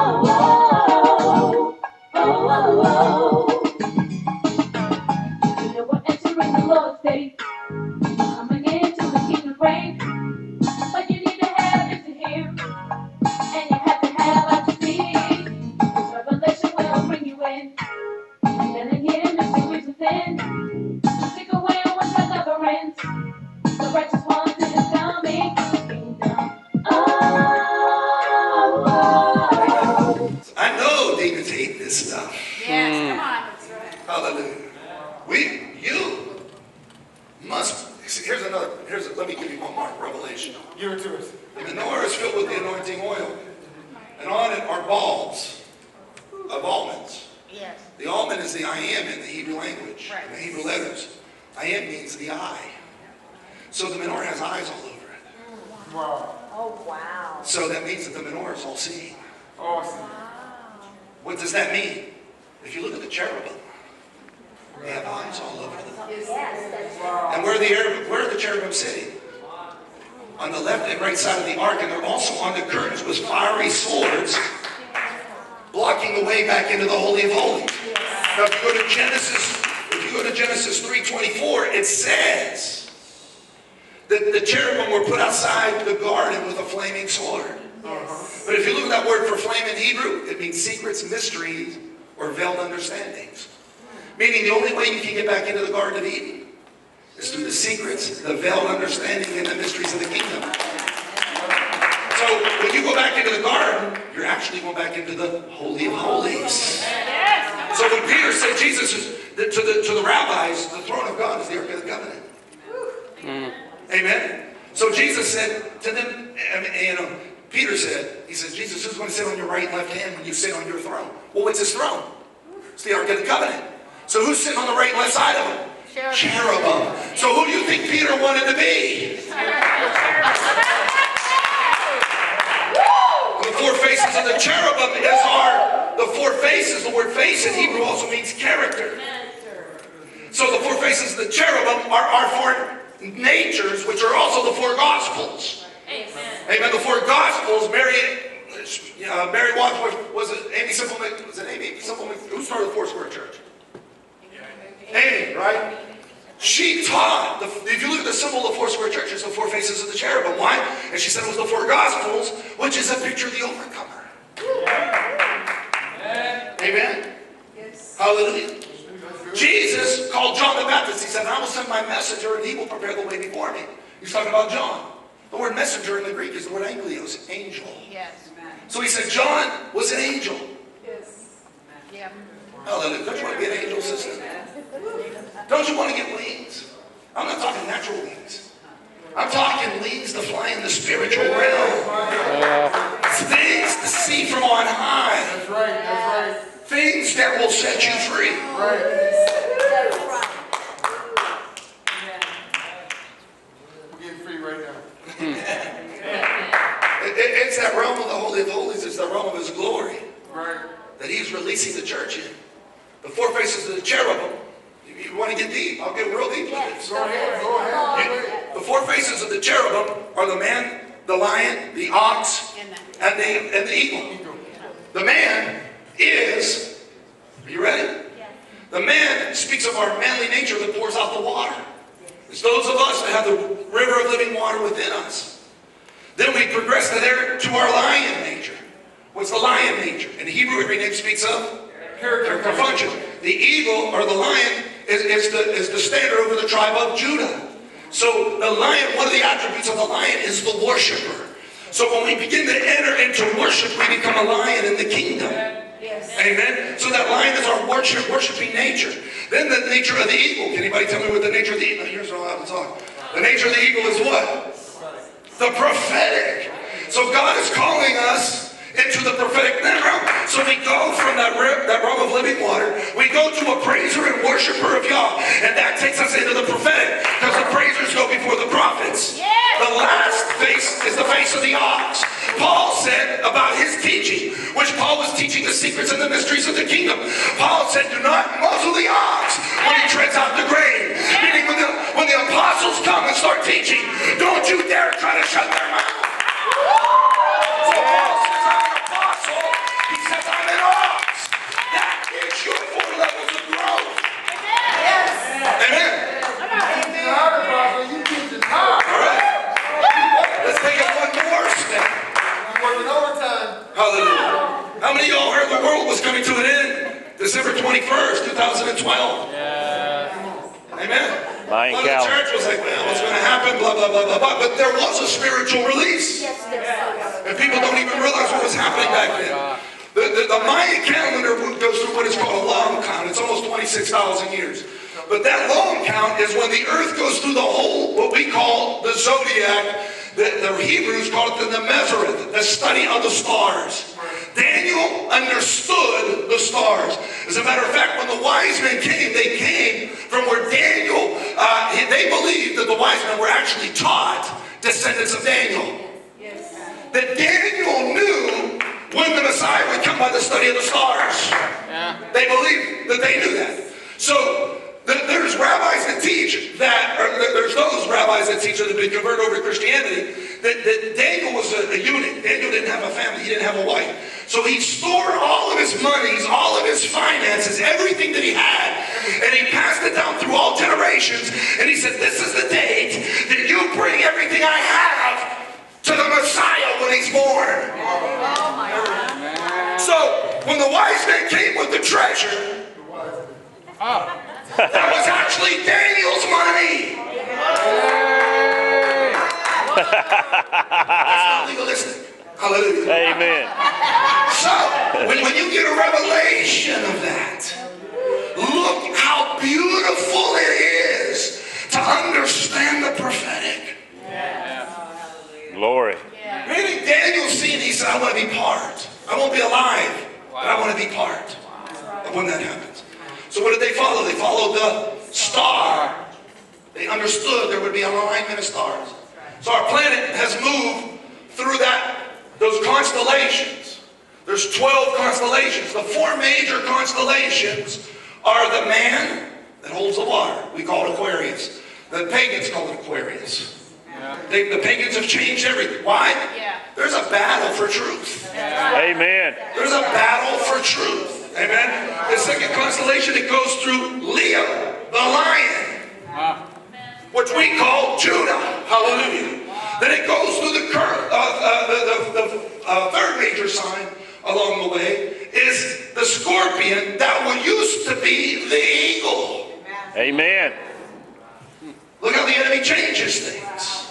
oh, left hand when you sit on your throne? Well, what's his throne? It's the Ark of the Covenant. So who's sitting on the right and left side of him? Cherubim. Cherubim. So who do you think Peter wanted to be? The four faces of the cherubim is our, the four faces, the word face in Hebrew also means character. So the four faces of the cherubim are our four natures, which are also the four gospels. Amen. The four gospels, Mary, uh, Mary Wadsworth, was it Amy Simpleman? Was it Amy Simpleman? Who started the Four Square Church? Amy, right? She taught, the, if you look at the symbol of the four square churches, the four faces of the cherubim. Why? And she said it was the four gospels, which is a picture of the overcomer. Amen? Yes. Hallelujah. Jesus called John the Baptist. He said, I will send my messenger and he will prepare the way before me. He's talking about John. The word messenger in the Greek is the word angelos, angel. Yes. So he said, John was an angel. Yes. Yeah. Hallelujah. Don't you want to be an angel, sister? Don't you want to get wings? I'm not talking natural wings. I'm talking wings to fly in the spiritual realm. Things to see from on high. That's right. That's Things that will set you free. right. Right. We're getting free right now. It- it- it's that realm of the Holy of Holies. It's the realm of His glory Right. that He's releasing the church in. The four faces of the cherubim. If you want to get deep, I'll get real deep with this. Go ahead. Go ahead. The four faces of the cherubim are the man, the lion, the ox, and the, and the eagle. The man is, are you ready? The man speaks of our manly nature that pours out the water. It's those of us that have the river of living water within us. Then we progress to there to our lion nature. What's the lion nature? In Hebrew, every name speaks of character, function. The eagle or the lion is, is, the, is the standard over the tribe of Judah. So the lion, one of the attributes of the lion is the worshiper. So when we begin to enter into worship, we become a lion in the kingdom. Yes. Amen. So that lion is our worship, worshiping nature. Then the nature of the eagle. Can anybody tell me what the nature of the eagle? Here's what I'm allowed to talk. The nature of the eagle is what? The prophetic. So God is calling us into the prophetic realm. So we go from that, that realm of living water, we go to a praiser and worshiper of Yah. And that takes us into the prophetic. Because the praisers go before the prophets. Yes. The last face is the face of the ox. Paul said about his teaching, which Paul was teaching the secrets and the mysteries of the kingdom. Paul said, do not muzzle the ox when he treads out the grain. Meaning when the, when the apostles come and start teaching, don't you dare try to shut their mouth. So Hallelujah. How many y'all heard the world was coming to an end? December 21st, 2012. Yeah. Amen. But the church was like, well, what's going to happen? Blah, blah, blah, blah, blah. But there was a spiritual release. Yes. And people don't even realize what was happening back then. The, the, the calendar goes through what is called a long count. It's almost 26,000 years. But that long count is when the earth goes through the whole, what we call the zodiac. The, the Hebrews call it the Nemezereth, the study of the stars. Daniel understood the stars. As a matter of fact, when the wise men came, they came from where Daniel, uh, they believed that the wise men were actually taught descendants of Daniel Yes. that Daniel knew when the Messiah would come by the study of the stars. They believed that they knew that. So th- there's rabbis that teach that, or there's those rabbis that teach that have been converted over to Christianity, that, that Daniel was a, a eunuch. Daniel didn't have a family, he didn't have a wife. So he stored all of his monies, all of his finances, everything that he had, and he passed it down through all generations. And he said, This is the date that you bring everything I have to the Messiah when he's born. Oh, my God. So when the wise men came with the treasure, ah. That was actually Daniel's money. That's not legalistic. Hallelujah. Amen. So when, when you get a revelation of that, look how beautiful it is to understand the prophetic. Glory. Meaning Daniel seen, he said, I want to be part. I won't be alive, but I want to be part of when that happens. So what did they follow? They followed the star. They understood there would be an alignment of stars. So our planet has moved through that, those constellations. There's 12 constellations. The four major constellations are the man that holds the water. We call it Aquarius. The pagans call it Aquarius. They, the pagans have changed everything. Why? Yeah. There's a battle for truth. Yeah. Amen. There's a battle for truth. Amen. The second constellation it goes through Leo, the lion, which we call Judah. Hallelujah. Then it goes through the cur- uh, uh, the, the, the uh, third major sign along the way is the scorpion that would used to be the eagle. Amen. Look how the enemy changes things.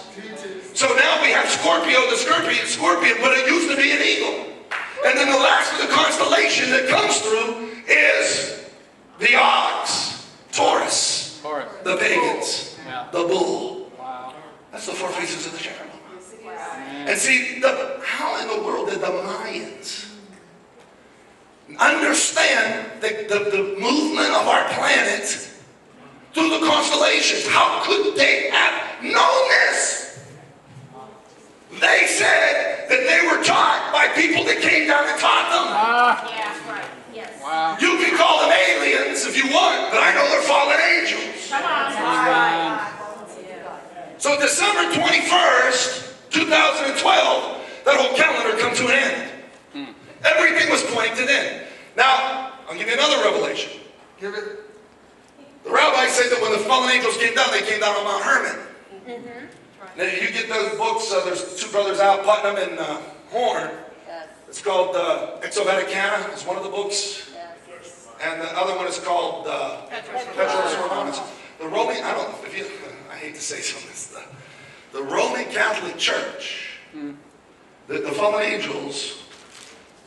So now we have Scorpio, the scorpion, scorpion, but it used to be an eagle. And then the last of the constellation that comes through is the ox, Taurus, Taurus. the pagans, Yeah. the bull. Wow. That's the four faces of the cherubim. And see, the, how in the world did the Mayans understand the, the, the movement of our planet through the constellations? How could they have known this? They said that they were taught by people that came down and taught them. Ah. Yeah, right. Yes. Wow. You can call them aliens if you want, but I know they're fallen angels. Come on. Right. So December 21st, 2012, that whole calendar come to an end. Hmm. Everything was pointing to then. Now, I'll give you another revelation. Give it. The rabbis say that when the fallen angels came down, they came down on Mount Hermon. Now, you get those books, uh, there's two brothers out, Putnam and uh, Horn. It's called uh, Exovaticana, it's one of the books. And the other one is called uh, Petrus Romanus. The Roman, I don't know if you, I hate to say some of this stuff. The Roman Catholic Church, the, the fallen angels,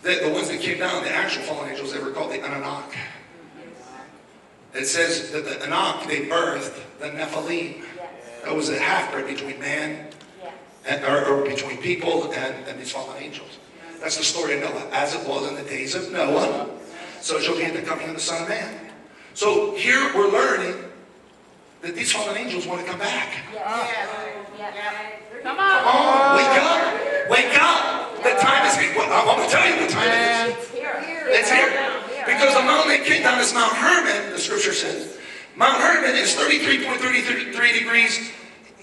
the, the ones that came down, the actual fallen angels, they were called the Anunnaki. It says that the Anak, they birthed the Nephilim. That was a half-breed between man and, or, or between people and, and these fallen angels. That's the story of Noah. As it was in the days of Noah, so it shall be in the coming of the Son of Man. So here we're learning that these fallen angels want to come back. Come on. Oh, wake up! Wake up! The time is here. Well, I'm going to tell you the time it is. It's here. Because the mountain that came down is Mount Hermon, the scripture says. Mount Hermon is 33.33 degrees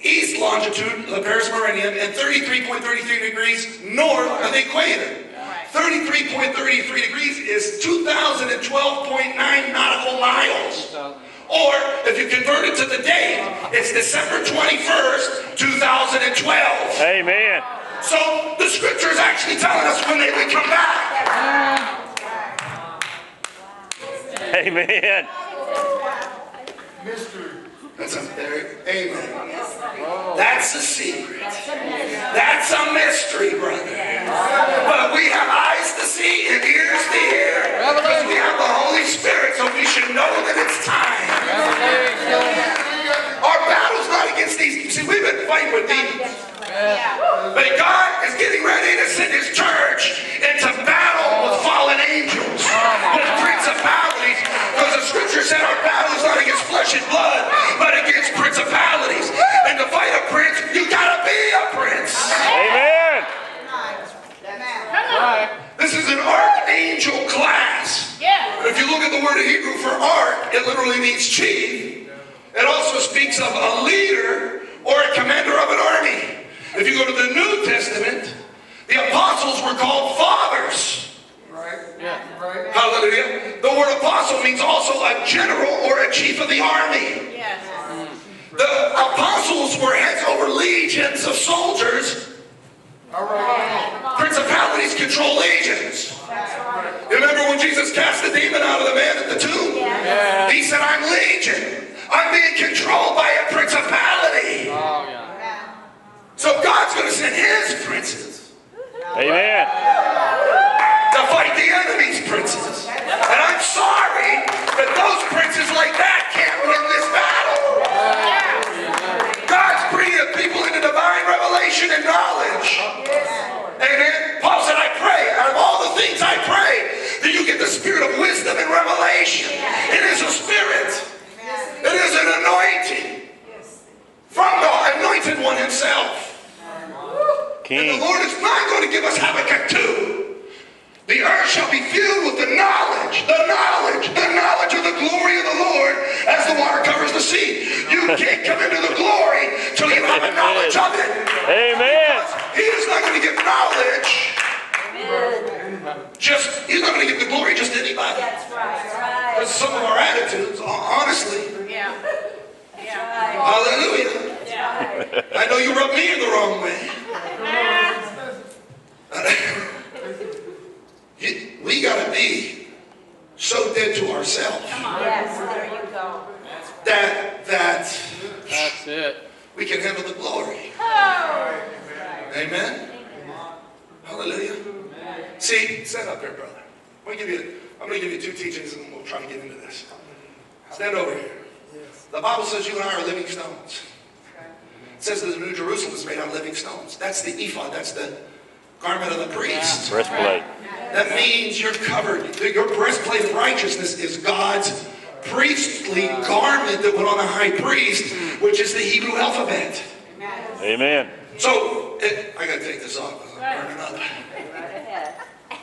east longitude, the Paris meridian, and 33.33 degrees north of the equator. 33.33 degrees is 2,012.9 nautical miles. Or, if you convert it to the date, it's December 21st, 2012. Amen. So the scripture is actually telling us when they would come back. Amen. Mystery. That's a very, amen. Oh. That's a secret. That's a mystery, brother. But we have eyes to see and ears to hear. Because we have the Holy Spirit, so we should know that it's time. Our battle's not against these. See, we've been fighting with demons. But God is getting ready to send his church into battle with fallen angels, scripture said our battle is not against flesh and blood, but against principalities. And to fight a prince, you gotta be a prince. Amen. This is an archangel class. Yeah. If you look at the word in Hebrew for arch, it literally means chief. It also speaks of a leader or a commander of an army. If you go to the New Testament, the apostles were called fathers. Right? Yeah. Right? Hallelujah. The word apostle means also a general or a chief of the army. Yes. The apostles were heads over legions of soldiers. All right. Principalities control legions. You remember when Jesus cast the demon out of the man at the tomb? Yeah. He said, I'm legion. I'm being controlled by a principality. Oh, yeah. So God's going to send his princes Amen. To fight the enemy's princes. And I'm sorry that those princes like that can't win this battle. God's bringing people into divine revelation and knowledge. Amen. Paul said, I pray, out of all the things I pray, that you get the spirit of wisdom and revelation. It is a spirit. It is an anointing from the anointed one himself. And King. the Lord is not going to give us Habakkuk 2. The earth shall be filled with the knowledge, the knowledge, the knowledge of the glory of the Lord as the water covers the sea. You can't come into the glory till you have a knowledge of it. Amen. He is not going to give knowledge. Just, he's not going to give the glory just to anybody. That's right. That's some of our attitudes, hon- honestly. Yeah. Yeah. Hallelujah. Yeah. I know you rubbed me in the wrong way. You- we got to be so dead to ourselves Yes, there you go. that that That's it. we can handle the glory. Oh. Amen. Hallelujah. See, stand up here, brother. I'm gonna give you. I'm gonna give you two teachings, and we'll try to get into this. Stand over here. The Bible says you and I are living stones. It says that the New Jerusalem is made out of living stones. That's the ephod. That's the garment of the priest. Breastplate. That means you're covered. Your breastplate of righteousness is God's priestly garment that went on the high priest, which is the Hebrew alphabet. Amen. So, it, I gotta take this off. 'cause I'm burning up.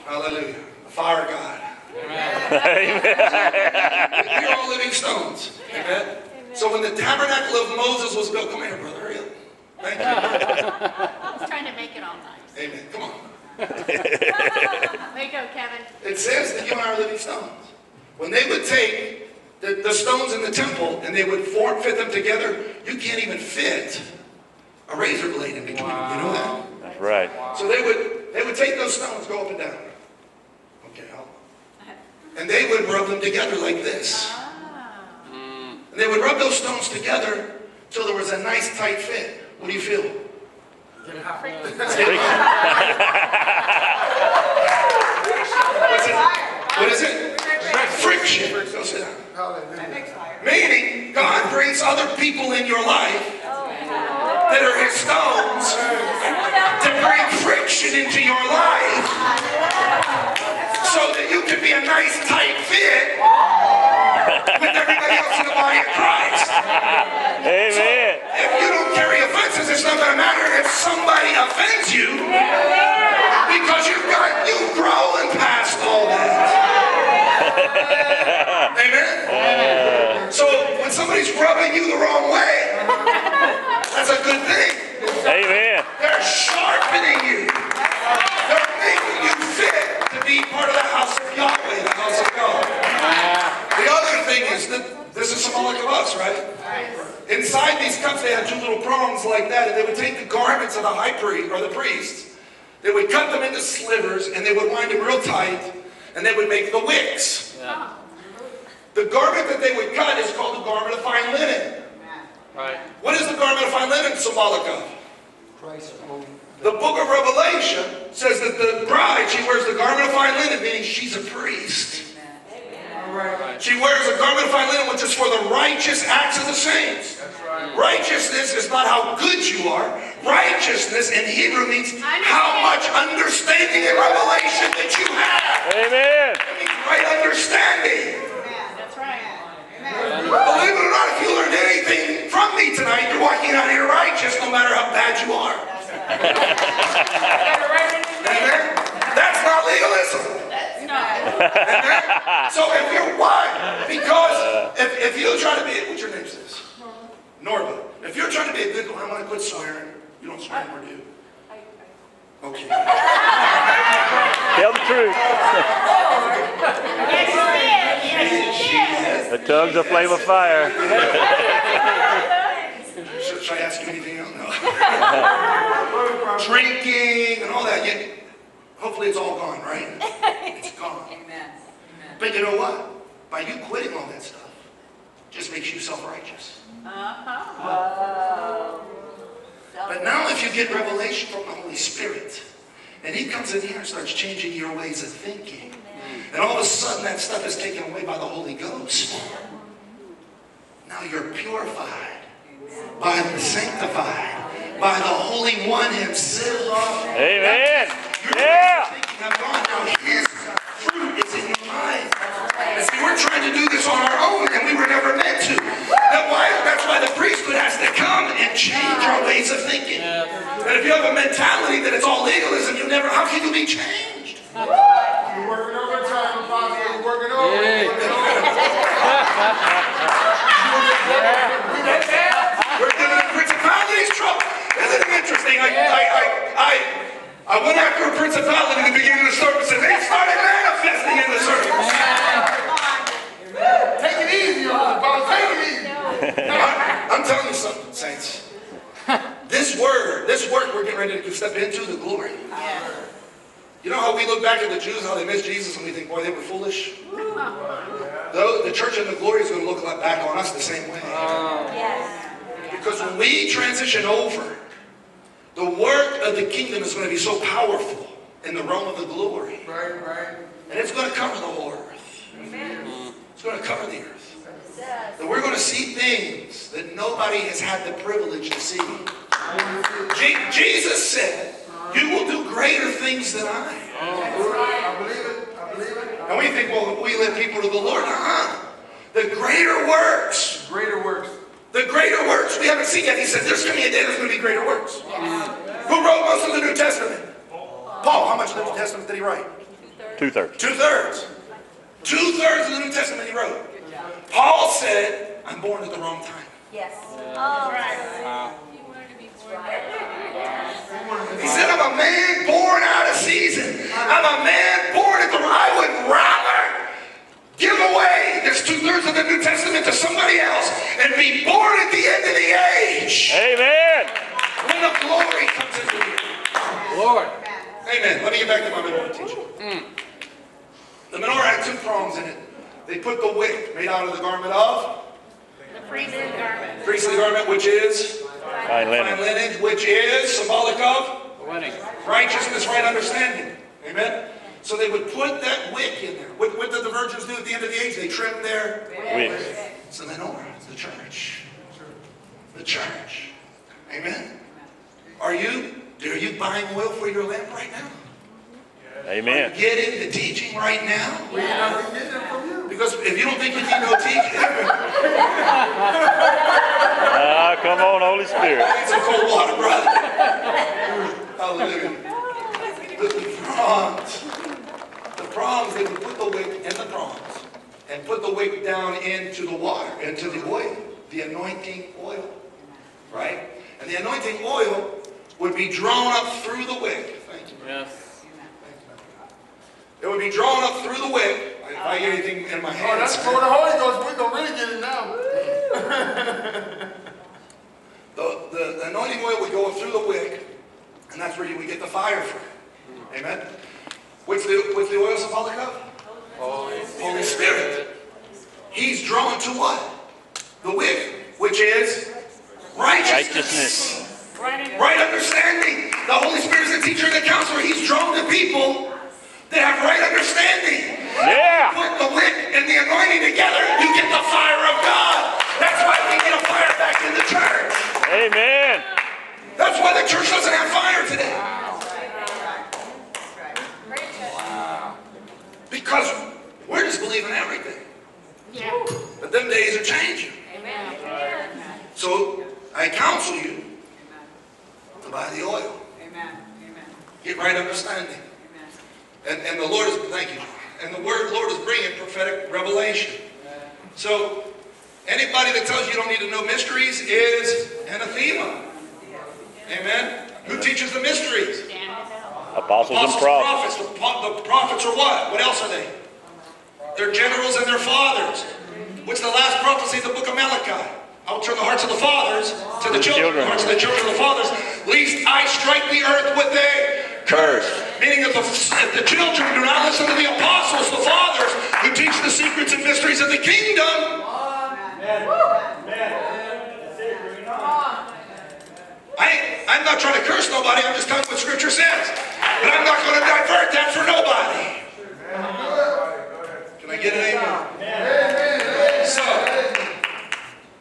Hallelujah. The fire of God. We're all living stones. Amen. So when the tabernacle of Moses was built, come here, brother, hurry up. Thank you. I was trying to make it all nice. Amen. Come on. Way to go, Kevin. It says that you and I are living stones. When they would take the, the stones in the temple and they would form, fit them together, you can't even fit a razor blade in between. You know that? That's right. So they would they would take those stones, go up and down. Okay, I'll, and they would rub them together like this. Ah. And they would rub those stones together till there was a nice tight fit. What do you feel? What's it? What is it? Friction. Go sit down. Hallelujah. Meaning, God brings other people in your life that are his stones to bring friction into your life so that you can be a nice tight fit with everybody else in the body of Christ. Amen. If you don't carry offenses, it's not going to matter if somebody offends you because you've got, you've grown past all that. Amen? So when somebody's rubbing you the wrong way, that's a good thing. Amen. They're sharpening you. They're making you fit to be part of the house of Yahweh, the house of God. The other thing is that this is symbolic of us, right? Inside these cups, they had two little prongs like that, and they would take the garments of the high priest or the priests. They would cut them into slivers, and they would wind them real tight, and they would make the wicks. The garment that they would cut is called the garment of fine linen. Right. What is the garment of fine linen symbolic of? Christ alone. The book of Revelation says that the bride, she wears the garment of fine linen, meaning she's a priest. All right. She wears a garment of fine linen, which is for the righteous acts of the saints. That's right. Righteousness is not how good you are. Righteousness in Hebrew means how much understanding and revelation that you have. Amen. It means right understanding. That's right. Believe it or not, if you learned anything from me tonight, you're walking out here righteous no matter how bad you are. Amen? That's not legalism. No. Amen? So if you're why? Because if, if you try to be, what's your name sis? Norma. If you're trying to be a good one, I'm going to quit swearing. You don't swear anymore, do you? Okay. Tell the truth. Yes, you did. Yes, you did. The tongue's a flame of fire. Should, should I ask you anything else? No. Drinking and all that. Yeah, hopefully it's all gone, right? It's gone. Amen. But you know what? By you quitting all that stuff, just makes you self-righteous. Uh-huh. But now if you get revelation from the Holy Spirit, and He comes in here and starts changing your ways of thinking, and all of a sudden that stuff is taken away by the Holy Ghost. Now you're purified, by the sanctified, by the Holy One Himself. Amen. You're Yeah. thinking God. Now His fruit is in your mind. And see, we're trying to do this on our own, and we were never meant to. That's why, that's why the priesthood has to come and change our ways of thinking. And if you have a mentality that it's all legalism, you never, how can you be changed? You're working overtime, Apostle. You're working over. You're working. We're giving the principalities trouble. Isn't it interesting? I, I, I, I, I went after a principality in the beginning of the service, and they started manifesting in the service. Take it easy on us, Apostle. Take it easy. I- I'm telling you something, saints. This word, this work we're getting ready to step into, the glory. You know how we look back at the Jews, how they missed Jesus, and we think, boy, they were foolish? The, the church in the glory is going to look like back on us the same way. Oh. Because when we transition over, the work of the kingdom is going to be so powerful in the realm of the glory. Right, right. And it's going to cover the whole earth. Mm-hmm. It's going to cover the earth. And we're going to see things that nobody has had the privilege to see. Je- Jesus said, You will do greater things than I. I believe it. I believe it. And we think, Well, we led people to the Lord. Uh-huh. The greater works, Greater works. the greater works we haven't seen yet. He said, There's going to be a day there's going to be greater works. Who wrote most of the New Testament? Paul. How much of the New Testament did he write? Two thirds. Two thirds. Two thirds of the New Testament he wrote. Paul said, I'm born at the wrong time. Yes. He said, I'm a man born out of season. I'm a man born at the I would rather give away this two thirds of the New Testament to somebody else and be born at the end of the age. Amen. When the glory comes into you. Lord. Amen. Let me get back to my menorah teaching. Mm. The menorah had two prongs in it. They put the wick made out of the garment of The priestly garment. priestly garment, which is Fine fine linen. linen, which is symbolic of Winning. righteousness, right understanding. Amen. So they would put that wick in there. What, what did the virgins do at the end of the age? They trimmed their. Wicks. It's the menorah. It's the church. The church. Amen. Are you? Are you buying oil for your lamp right now? Amen. Getting the teaching right now? We not getting it from you. Because if you don't think you need no teaching, Ah, come on, Holy Spirit. need some cold water, brother. Hallelujah. The, the prongs. The prongs, they would put the wick in the prongs and put the wick down into the water, into the oil, the anointing oil. Right? And the anointing oil would be drawn up through the wick. Thank you. Yes. It would be drawn up through the wick. If I get uh-huh. anything in my Oh, that's for the Holy Ghost. We're gonna really get it now. The, the anointing oil would go through the wick, and that's where you would get the fire from. Amen? What's the, what's the oil symbolic of? Holy Holy Spirit. He's drawn to what? The wick, which is righteousness. Righteousness. Right Right understanding. The Holy Spirit is the teacher and the counselor. He's drawn to people that have right understanding. Yeah. Put the wick and the anointing together, you get the fire of God. That's why we get a fire back in the church. Amen. That's why the church doesn't have fire today. Because we're just believing everything. Yeah. But them days are changing. Amen. So I counsel you to buy the oil. Amen. Amen. Get right understanding. And, and the Lord is, thank you. And the word Lord is bringing prophetic revelation. So anybody that tells you you don't need to know mysteries is anathema. Amen. Who teaches the mysteries? Out. Apostles and Apostles and prophets. prophets. The, the prophets are what? What else are they? They're generals and they're fathers. What's the last prophecy in the book of Malachi? I will turn the hearts of the fathers to the children, children. the hearts of the children of the fathers, lest I strike the earth with a curse. Meaning that the, the children do not listen to the apostles, the fathers, who teach the secrets and mysteries of the kingdom, I, I'm not trying to curse nobody, I'm just telling what Scripture says. But I'm not going to divert that for nobody. Can I get an amen? So,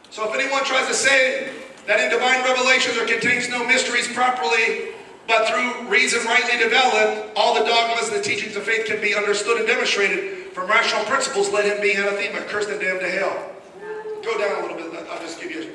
so if anyone tries to say that in divine revelations there contains no mysteries properly, but through reason rightly developed, all the dogmas and the teachings of faith can be understood and demonstrated from rational principles, let him be anathema, cursed and damned to hell. Go down a little bit, I'll just give you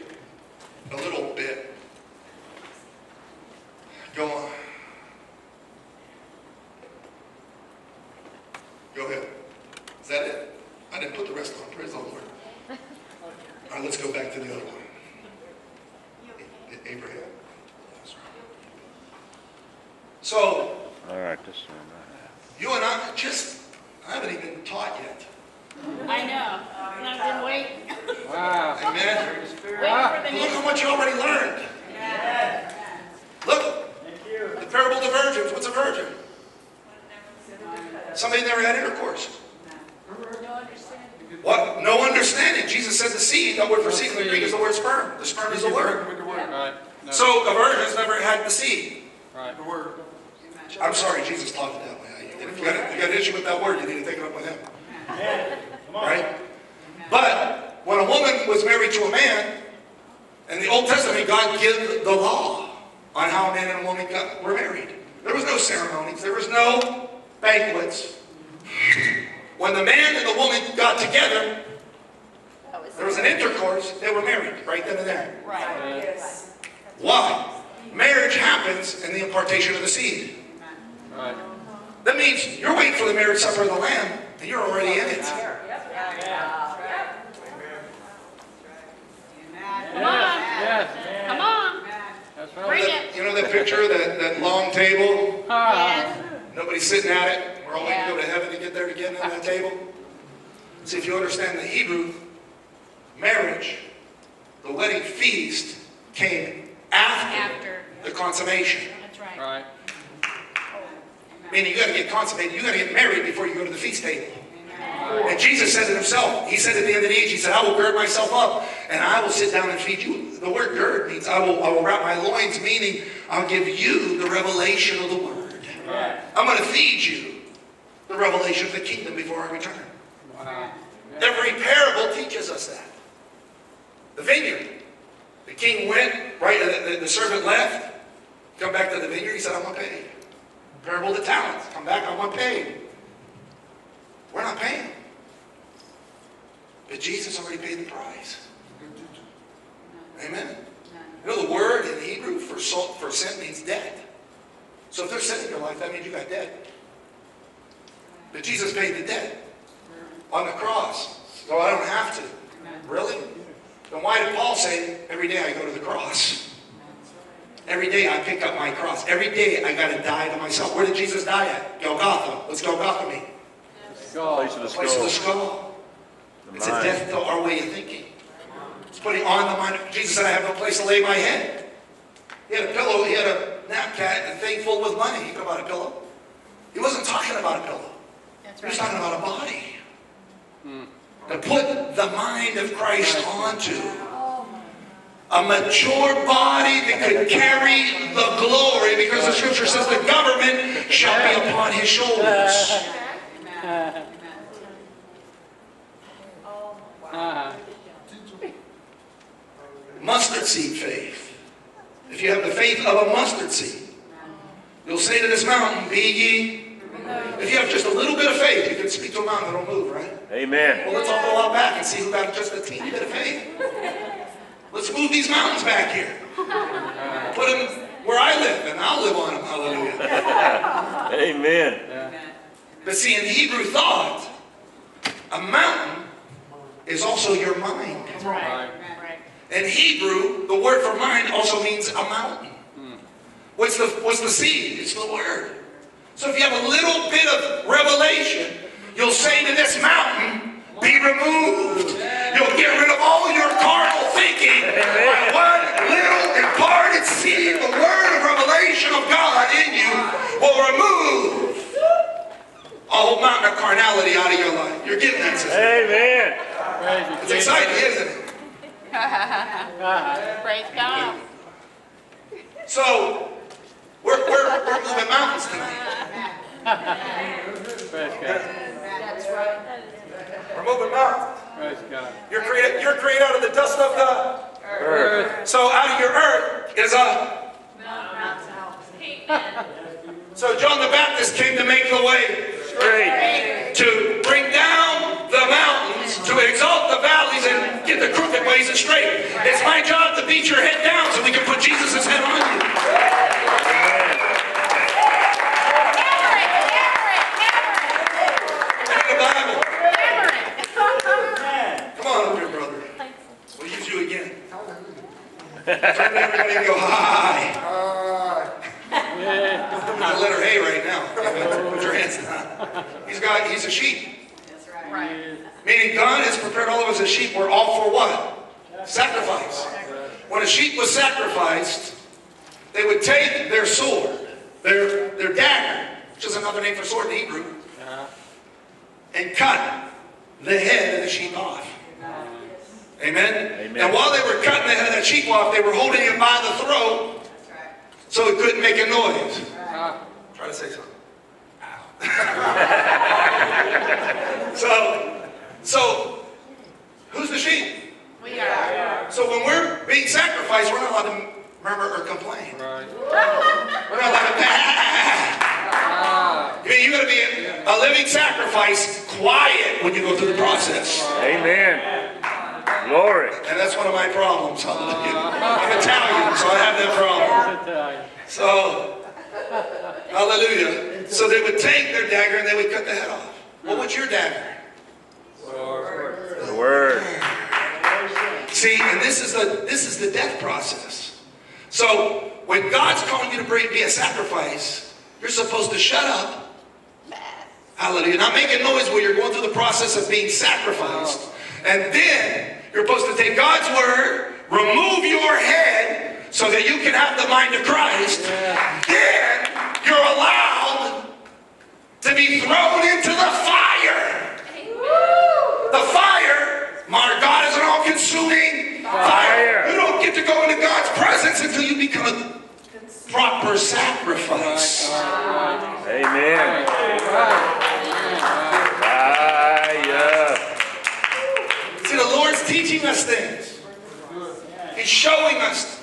gird means I will, I will wrap my loins, meaning I'll give you the revelation of the word. I'm going to feed you the revelation of the kingdom before I return. Wow. Every parable teaches us that. The vineyard. The king went, right, the, the, the servant left, come back to the vineyard, he said, I want paid. Parable of the talents, come back, I want paid. We're not paying. But Jesus already paid the price. Amen. You know the word in Hebrew for, for sin means dead. So if there's sin in your life, that means you got dead. But Jesus paid the debt on the cross. So I don't have to. Really? Then why did Paul say, every day I go to the cross? Every day I pick up my cross. Every day I got to die to myself. Where did Jesus die at? Golgotha. What's Golgotha mean? Place of the Place of the skull. skull. The It's a death to our way of thinking. It's putting on the mind. Jesus said, I have no place to lay my head. He had a pillow, he had a napkin, a thing full with money. He could have bought a pillow. He wasn't talking about a pillow. That's He was talking about a body. to put the mind of Christ onto. A mature body that could carry the glory because the scripture says the government shall be upon his shoulders. Uh-huh. Mustard seed faith. If you have the faith of a mustard seed, you'll say to this mountain, Be ye. If you have just a little bit of faith, you can speak to a mountain that'll move, right? Amen. Well, let's all go out back and see who got just a teeny bit of faith. Let's move these mountains back here. Put them where I live, and I'll live on them. Hallelujah. Amen. But see, in Hebrew thought, a mountain is also your mind. Right. In Hebrew, the word for mind also means a mountain. What's the, what's the seed? It's the word. So if you have a little bit of revelation, you'll say to this mountain, be removed. You'll get rid of all your carnal thinking. By one little imparted seed, the word of revelation of God in you will remove a whole mountain of carnality out of your life. You're getting that, sister. Amen. It's exciting, isn't it? Praise God. So, we're, we're, we're moving mountains tonight. Praise God. We're moving mountains. Praise God. You're created, you're created out of the dust of the. Earth. So out of your earth is a. Mountain. so John the Baptist came to make the way, Great. to bring down the mountains, to exalt the valleys, and get the crooked ways straight. It's my job to beat your head down so we can put Jesus' head on you. Read the Bible. Come on brother. We'll use you again. Turn to everybody and go, hi. Yeah. Put the letter A right now. Put your hands down. He's got, he's a sheep. That's right. Right. Meaning God has prepared all of us as sheep. We're all for what? Sacrifice. When a sheep was sacrificed, they would take their sword, their, their dagger, which is another name for sword in Hebrew, Uh-huh. and cut the head of the sheep off. Amen? Amen. And while they were cutting the head of that sheep off, they were holding him by the throat so he couldn't make a noise. Ah, Try to say something. so, so, who's the sheep? We are. So when we're being sacrificed, we're not allowed to murmur or complain. Right. We're not allowed to. Ah, I mean, you got to be a, a living sacrifice, quiet when you go through the process. Amen. Glory. And that's one of my problems. Hallelujah. I'm Italian, so I have that problem. So, hallelujah. So they would take their dagger and they would cut the head off. What was your dagger? Lord. The word. See, and this is the this is the death process. So when God's calling you to bring, be a sacrifice, you're supposed to shut up. Hallelujah. Not making noise while you're going through the process of being sacrificed. And then you're supposed to take God's word, remove your head so that you can have the mind of Christ. Then you're allowed to be thrown into the fire. The fire, my God is an all-consuming fire. Fire. You don't get to go into God's presence until you become a proper sacrifice. Amen. Fire. Teaching us things. He's showing us.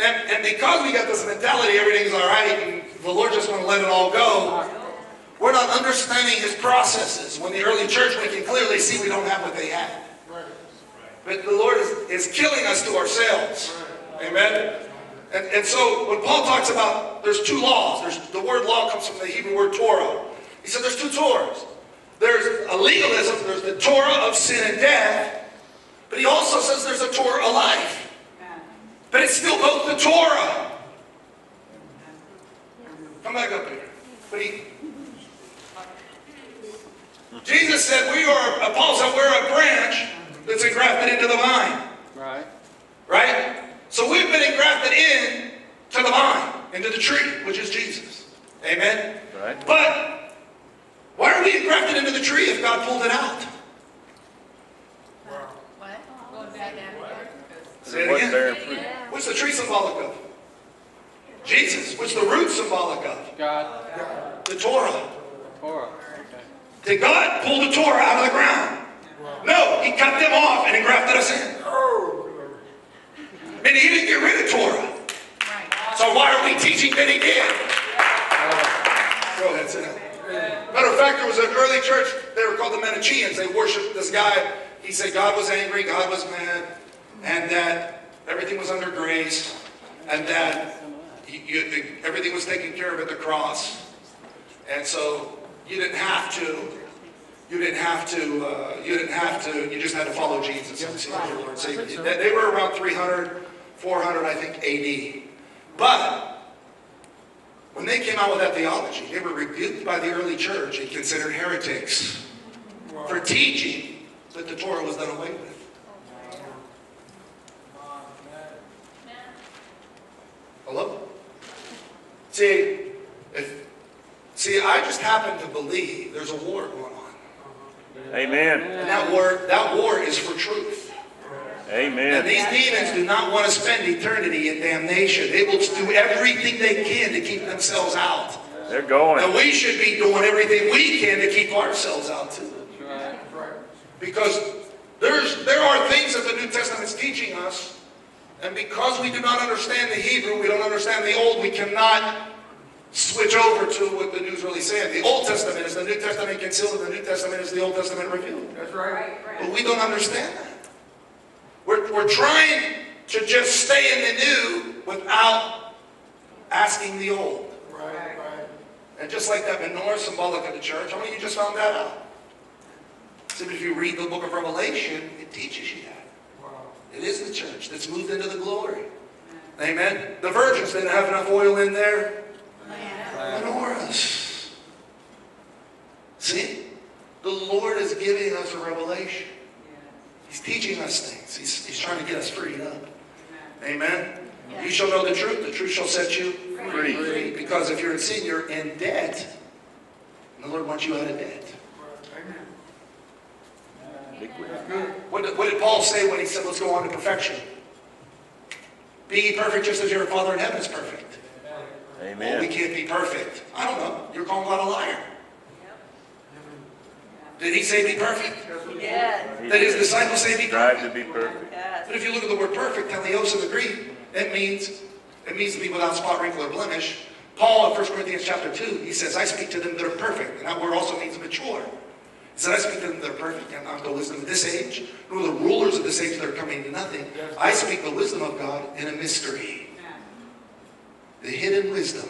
And, and because we got this mentality, everything's all right, the Lord just want to let it all go, we're not understanding His processes. When the early church, we can clearly see we don't have what they had. But the Lord is, is killing us to ourselves. Amen? And, and so when Paul talks about there's two laws, there's the word law comes from the Hebrew word Torah. He said there's two Torahs. There's a legalism, there's the Torah of sin and death, but he also says there's a Torah of life. But it's still both the Torah. Come back up here. But he, Jesus said we are, Paul said we're a branch that's engrafted into the vine. Right. Right? So we've been engrafted in to the vine, into the tree, which is Jesus. Amen? Right. But would it get into the tree if God pulled it out? What? Say it again. What's the tree symbolic of? Jesus. What's the root symbolic of? God. The Torah. The Torah. Okay. Did God pull the Torah out of the ground? No, He cut them off and He grafted us in. Oh. And He didn't get rid of Torah. Right. So why are we teaching that He did? Go ahead, sit. Matter of fact, there was an early church, they were called the Manichaeans. They worshiped this guy. He said God was angry, God was mad, and that everything was under grace, and that you, everything was taken care of at the cross. And so you didn't have to, you didn't have to, uh, you didn't have to, you just had to follow Jesus and see your Lord they were around 300, 400, I think, AD. But when they came out with that theology, they were rebuked by the early church and considered heretics for teaching that the Torah was done away with. Hello? See, if, see, I just happen to believe there's a war going on. Amen. And that war, that war is for truth. And Amen. these demons do not want to spend eternity in damnation. They will do everything they can to keep themselves out. They're going. And we should be doing everything we can to keep ourselves out too. That's right. Because there's, there are things that the New Testament is teaching us, and because we do not understand the Hebrew, we don't understand the Old, we cannot switch over to what the New's really saying. The Old Testament is the New Testament concealed, and the New Testament is the Old Testament revealed. That's right. But we don't understand that. We're, we're trying to just stay in the new without asking the old. Right, right. And just like that menorah symbolic of the church, how many of you just found that out? So if you read the book of Revelation, it teaches you that. Wow. It is the church that's moved into the glory. Amen. The virgins didn't have enough oil in their menorahs. See? The Lord is giving us a revelation. He's teaching us things. He's, he's trying to get us freed up. Amen. You shall know the truth. The truth shall set you Free. free. Because if you're in sin, you're in debt. And the Lord wants you out of debt. Liquid. What did, what did Paul say when he said, let's go on to perfection? Be perfect just as your Father in heaven is perfect. Amen. Well, we can't be perfect. I don't know. You're calling God a liar. Did he say be perfect? Yes, Did his disciples say be Strive perfect? to be perfect. yes. But if you look at the word perfect, teleos in the else of the Greek, it means it means to be without spot, wrinkle, or blemish. Paul in 1 Corinthians chapter 2, he says, I speak to them that are perfect. And that word also means mature. He said, I speak to them that are perfect, and not the wisdom of this age, nor the rulers of this age that are coming to nothing. I speak the wisdom of God in a mystery. The hidden wisdom,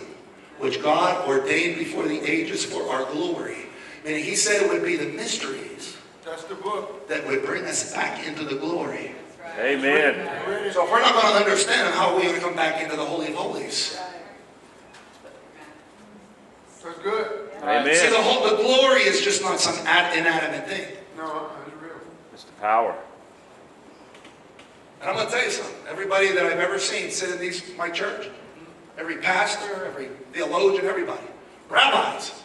which God ordained before the ages for our glory. Meaning he said it would be the mysteries That's the book. that would bring us back into the glory. Amen. So if we're not going to understand them, how are we going to come back into the Holy of Holies? That's good. See, Amen. the whole the glory is just not some ad- inanimate thing. No, that's real. It's the power. And I'm going to tell you something. Everybody that I've ever seen sit in these my church, every pastor, every theologian, everybody, rabbis,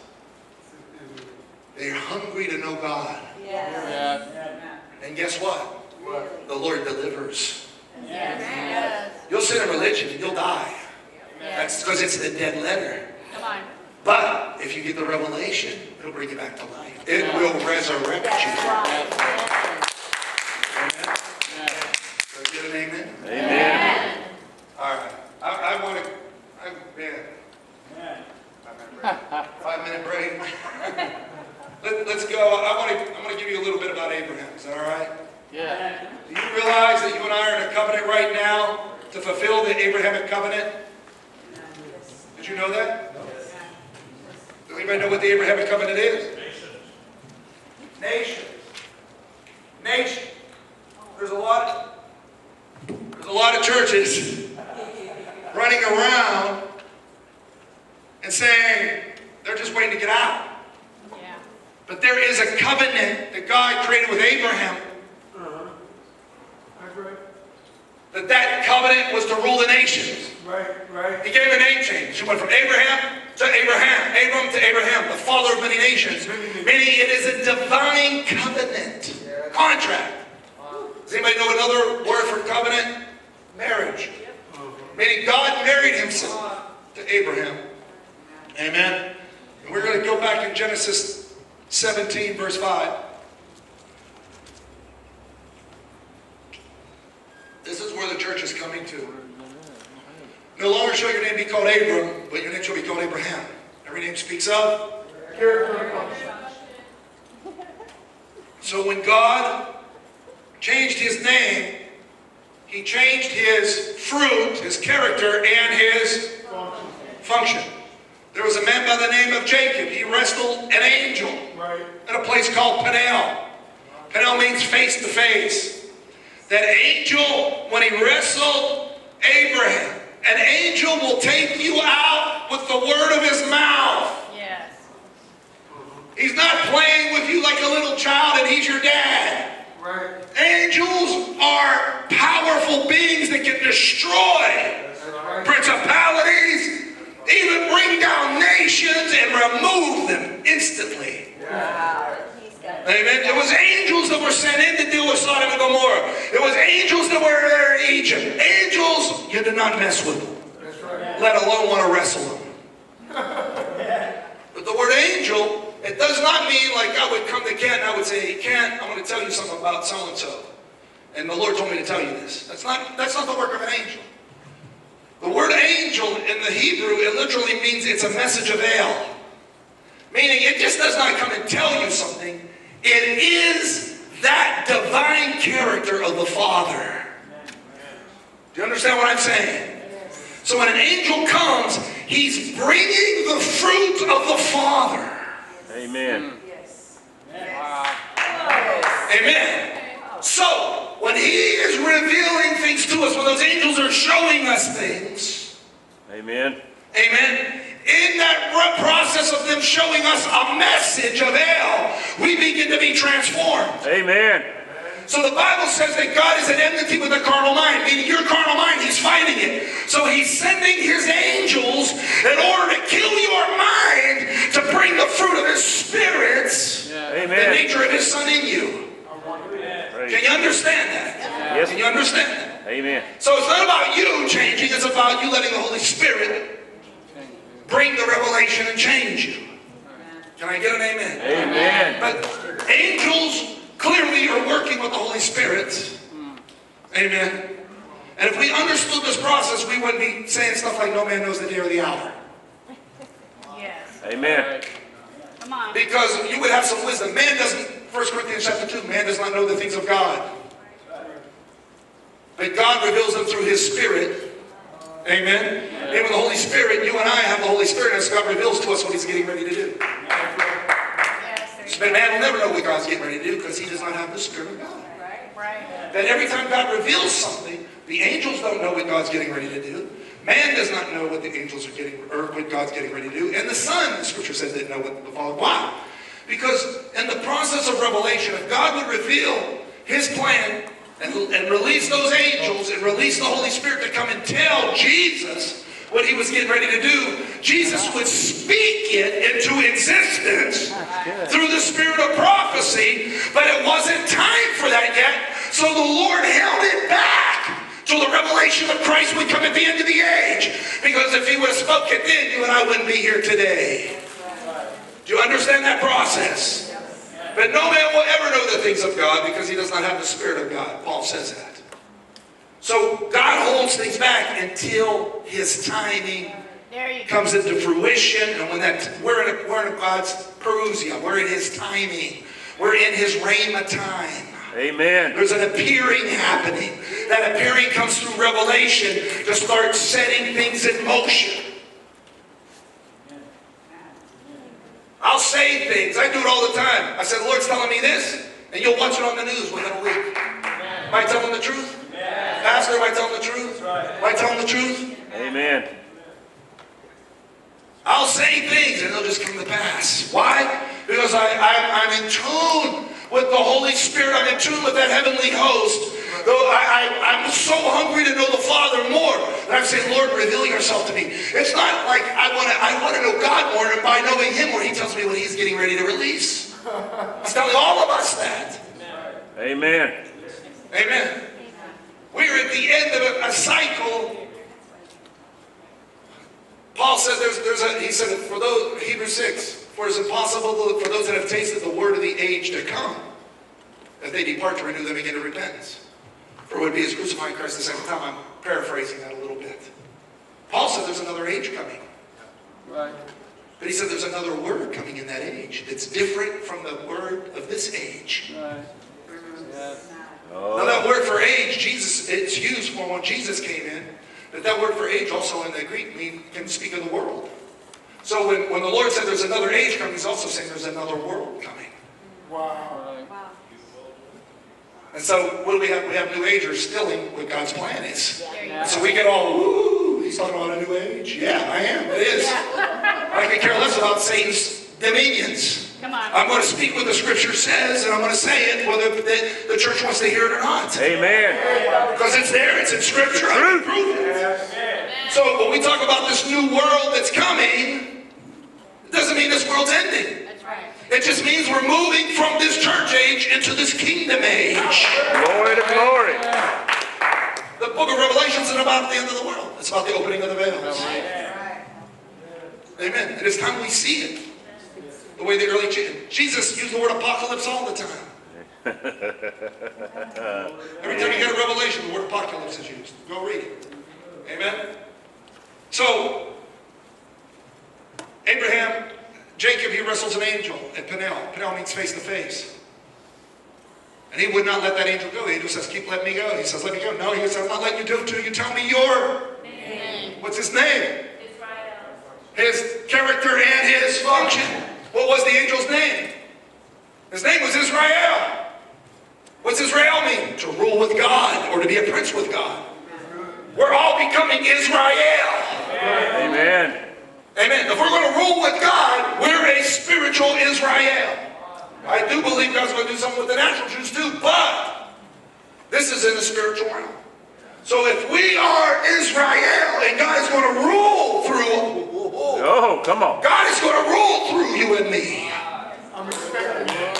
they're hungry to know God. Yes, Yeah. And guess what? What? The Lord delivers. yes, You'll sit in religion and you'll die. That's because it's the dead letter. Come on. But if you get the revelation, it'll bring you back to life. It will resurrect you. Amen. So get an amen? Amen. All right. I, I want to, I, man. Five minute break. Let. I want to, I'm going to give you a little bit about Abraham. Is that all right? Yeah. Do you realize that you and I are in a covenant right now to fulfill the Abrahamic covenant? Did you know that? Yes. Does anybody know what the Abrahamic covenant is? Nations. Nations. Nation. There's a lot, Of, there's a lot of churches running around and saying they're just waiting to get out. Yeah. But there is a covenant that God created with Abraham uh-huh. That's right. that that covenant was to rule the nations. Right, right. He gave him a name change. He went from Abraham to Abraham, Abram to Abraham, the father of many nations. Meaning it is a divine covenant, contract. Does anybody know another word for covenant? Marriage. Uh-huh. Meaning God married himself uh-huh. to Abraham. Amen. And we're going to go back in Genesis 17, verse 5. This is where the church is coming to. No longer shall your name be called Abram, but your name shall be called Abraham. Every name speaks of. character So when God changed his name, he changed his fruit, his character, and his function. There was a man by the name of Jacob. He wrestled an angel Right. at a place called Peniel. Peniel means face to face. That angel, when he wrestled Abraham, an angel will take you out with the word of his mouth. Yes. He's not playing with you like a little child and he's your dad. Right. Angels are powerful beings that can destroy right. principalities, even bring down nations and remove them instantly. Wow. Amen. It was angels that were sent in to deal with Sodom and Gomorrah. It was angels that were there in Egypt. Angels, you did not mess with them, right. let alone want to wrestle them. But the word angel, it does not mean like I would come to Kent and I would say, hey, Kent, I'm going to tell you something about so and so. And the Lord told me to tell you this. That's not, that's not the work of an angel. The word angel in the Hebrew, it literally means it's a message of El. Meaning it just does not come and tell you something. It is that divine character of the Father. Do you understand what I'm saying? So when an angel comes, he's bringing the fruit of the Father. Amen. Amen. So, when he is revealing things to us, when those angels are showing us things, Amen. amen, in that process of them showing us a message of El, we begin to be transformed. Amen. So the Bible says that God is at enmity with the carnal mind, meaning your carnal mind, he's fighting it. So he's sending his angels in order to kill your mind to bring the fruit of his spirits, the Amen. nature of his son in you. Can you understand that? Yes. Can you understand that? Amen. So it's not about you changing, it's about you letting the Holy Spirit bring the revelation and change you. Can I get an amen? Amen. But angels clearly are working with the Holy Spirit. Amen. And if we understood this process, we wouldn't be saying stuff like, no man knows the day or the hour. Yes. Amen. Come on. Because you would have some wisdom. Man doesn't, 1 Corinthians chapter 2, man does not know the things of God. But God reveals them through his Spirit. Amen. And with the Holy Spirit, you and I have the Holy Spirit, and so God reveals to us what he's getting ready to do. But man will never know what God's getting ready to do because he does not have the Spirit of God. Right. Right. That every time God reveals something, the angels don't know what God's getting ready to do. Man does not know what the angels are getting, or what God's getting ready to do. And the Son, the Scripture says, didn't know what the Father. Why? Because in the process of revelation, if God would reveal His plan and, and release those angels and release the Holy Spirit to come and tell Jesus what He was getting ready to do, Jesus would speak it into existence through the spirit of prophecy. But it wasn't time for that yet, so the Lord held it back till the revelation of Christ would come at the end of the age. Because if He would have spoken then, you and I wouldn't be here today. Do you understand that process? But no man will ever know the things of God because he does not have the Spirit of God. Paul says that. So God holds things back until his timing There you go. comes into fruition. And when that we're in, a, we're in God's parousia, we're in his timing, we're in his rhema time. Amen. There's an appearing happening. That appearing comes through revelation to start setting things in motion. I'll say things. I do it all the time. I said, the Lord's telling me this, and you'll watch it on the news within a week. Am I telling the truth? Pastor, am I telling the truth? Am I telling the truth? Amen. I'll say things and they'll just come to pass. Why? Because I, I, I'm in tune with the Holy Spirit. I'm in tune with that heavenly host. Though I, I, I'm so hungry to know the Father more. And I'm saying, Lord, reveal yourself to me. It's not like I want to I want to know God more, and by knowing Him more, He tells me what He's getting ready to release. He's telling all of us that. Amen. Amen. We're at the end of a, a cycle Paul says there's, there's a, he said, for those, Hebrews 6, for it's impossible for those that have tasted the word of the age to come, that they depart to renew them again to repentance. For it would be as crucifying Christ the second time. I'm paraphrasing that a little bit. Paul said there's another age coming. Right. But he said there's another word coming in that age that's different from the word of this age. Right. Yes. Now that word for age, Jesus, it's used for when Jesus came in, but that word for age also in the Greek mean, can speak of the world. So when, when the Lord said there's another age coming, he's also saying there's another world coming. Wow. Right. And so what do we have? We have new agers stealing what God's plan is. Yeah. So we get all, ooh, he's talking about a new age. Yeah, I am. It is. I could care less about Satan's dominions. Come on. I'm going to speak what the scripture says, and I'm going to say it whether the, the church wants to hear it or not. Amen. Because it's there, it's in scripture, I can prove it. So when we talk about this new world that's coming, it doesn't mean this world's ending. That's right. It just means we're moving from this church age into this kingdom age. Glory to glory. The book of Revelation isn't about the end of the world. It's about the opening of the veils. Amen. And it's time we see it. The way the early Je- Jesus used the word apocalypse all the time. Every time you get a revelation, the word apocalypse is used. Go read it. Amen. So, Abraham, Jacob, he wrestles an angel at Peniel. Peniel means face to face. And he would not let that angel go. The angel says, Keep letting me go. He says, Let me go. No, he says, I'm not letting you do it till you tell me your. What's his name? His character and his function. What was the angel's name? His name was Israel. What's Israel mean? To rule with God or to be a prince with God. We're all becoming Israel. Amen. Amen. If we're going to rule with God, we're a spiritual Israel. I do believe God's going to do something with the natural Jews too, but this is in the spiritual realm. So if we are Israel and God is going to rule through, Oh, come on. God is going to rule through you and me. I'm expecting it.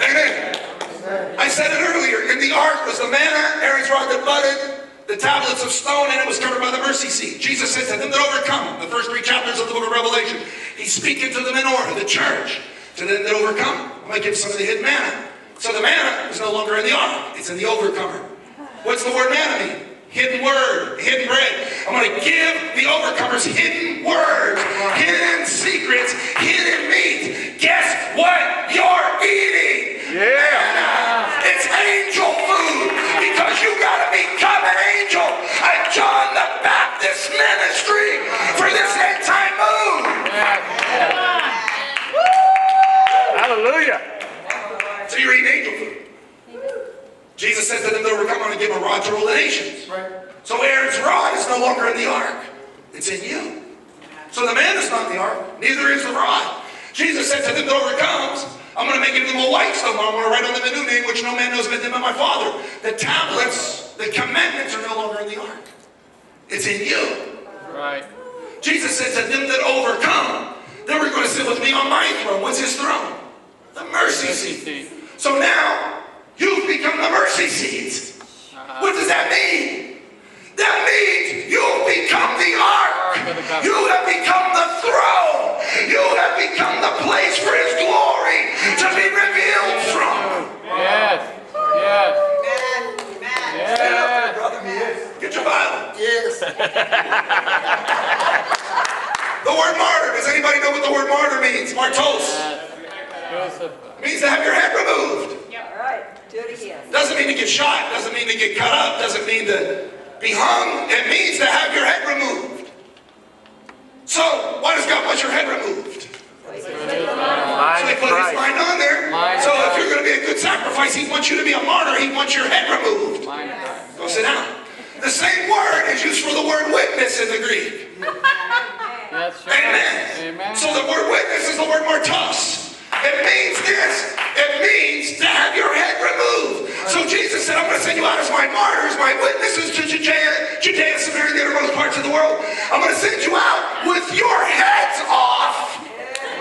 Amen. I said it earlier. In the ark was the manna, Aaron's rod that budded, the tablets of stone, and it was covered by the mercy seat. Jesus said to them that overcome, the first three chapters of the book of Revelation, he's speaking to the menorah, the church. To them that overcome, I'm going to give some of the hidden manna. So the manna is no longer in the ark, it's in the overcomer. What's the word manna mean? Hidden word, hidden bread. I'm going to give the overcomers hidden words, hidden secrets, hidden meat. Guess what you're eating? Yeah. It's angel food because you got to become an angel. A John the Baptist ministry for this end time move. Come on. Hallelujah. So you're eating angel food. Jesus said to them that overcome, I'm going to give a rod to rule the nations. Right. So Aaron's rod is no longer in the ark. It's in you. So the man is not in the ark, neither is the rod. Jesus said to them that overcomes, I'm going to make them a white stone. I'm going to write on them a new name, which no man knows but them and my Father. The tablets, the commandments are no longer in the ark. It's in you. Right. Jesus said to them that overcome, they were going to sit with me on my throne. What's his throne? The mercy seat. So now, you've become the mercy seat. Uh-huh. What does that mean? That means you've become the ark. Ark of the covenant. You have become the throne. You have become the place for his glory to be revealed from. Yes. Yes. Yes. Get your Bible. Yes. The word martyr. Does anybody know what the word martyr means? Martos. Yes. Joseph. It means to have your head removed. All right, do it again. Doesn't mean to get To get cut up. Doesn't mean to be hung. It means to have your head removed. So, why does God want your head removed? Mind So he of put his Christ. mind on there. Mind So of if Christ. you're going to be a good sacrifice, he wants you to be a martyr. He wants your head removed. Mine Christ. Go sit down. The same word is used for the word witness in the Greek. Yes, sir. Amen. Amen. So the word witness is the word martos. It means this. It means to have your head removed. So Jesus said, I'm going to send you out as my martyrs, my witnesses to Judea, Judea, Samaria, and the uttermost parts of the world. I'm going to send you out with your heads off.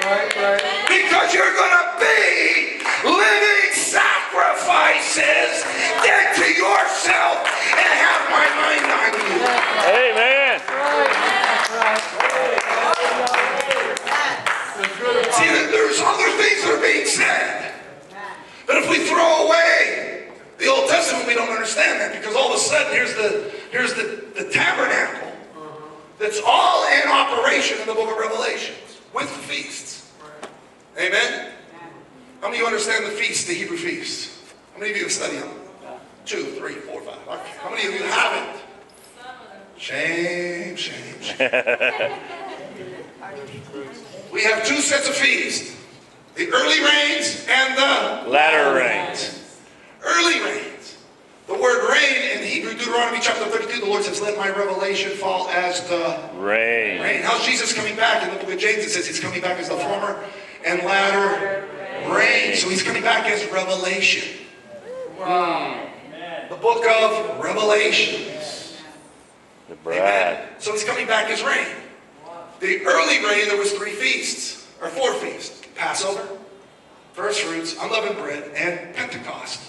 Right, right. Because you're going to be living sacrifices dead to yourself and have my mind on you. Amen. Right. That's right. But if we throw away the Old Testament, we don't understand that because all of a sudden here's the here's the, the tabernacle that's all in operation in the book of Revelations with the feasts. Amen? How many of you understand the feasts, the Hebrew feasts? How many of you have studied them? Two, three, four, five. Okay. How many of you haven't? Shame, shame, shame. we have two sets of feasts. The early rains and the Latter rains. early rains. The word rain in Hebrew, Deuteronomy chapter 32, the Lord says, let my revelation fall as the Rain. rain. How's Jesus coming back? In the book of James, it says he's coming back as the former and latter rain. So he's coming back as revelation. The book of Revelations. The Amen. So he's coming back as rain. The early rain, there was three feasts, or four feasts. Passover, first fruits, unleavened bread, and Pentecost.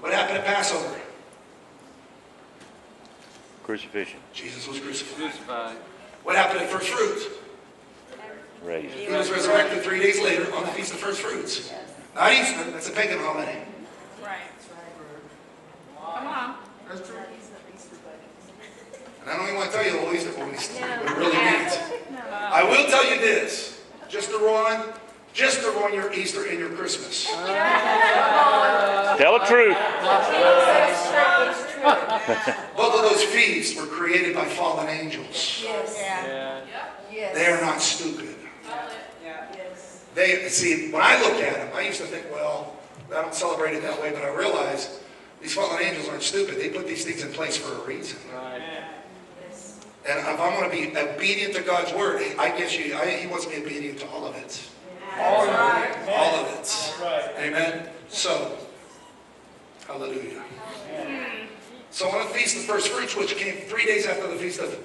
What happened at Passover? Crucifixion. Jesus was crucified. Crucified. What happened at first fruits? Raised. He was resurrected three days later on the Feast of First Fruits. Not Easter, that's a pagan holiday. Right. Come on. That's true. And I don't even want to tell you the whole Easter what it what it really means. I will tell you this, just to ruin, just to ruin your Easter and your Christmas. Tell the truth. Both of those feasts were created by fallen angels. Yes. Yeah. They are not stupid. They see when I look at them, I used to think, well, I don't celebrate it that way, but I realize these fallen angels aren't stupid. They put these things in place for a reason. Right. And if I'm going to be obedient to God's word, I guess you, I, He wants me obedient to all of it. All of it. All of it. Amen. So, hallelujah. So on the feast of first fruits, which came three days after the feast of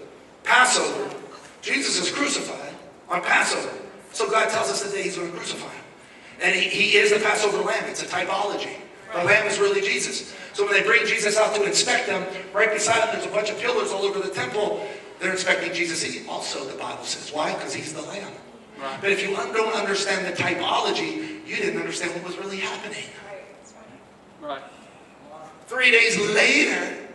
Passover, Jesus is crucified on Passover. So God tells us the day He's going to crucify him. And he, he is the Passover lamb. It's a typology. The lamb is really Jesus. So when they bring Jesus out to inspect them, right beside him there's a bunch of pillars all over the temple. They're inspecting Jesus. He also, the Bible says. Why? Because he's the lamb. But if you don't understand the typology, you didn't understand what was really happening. Right. Three days later,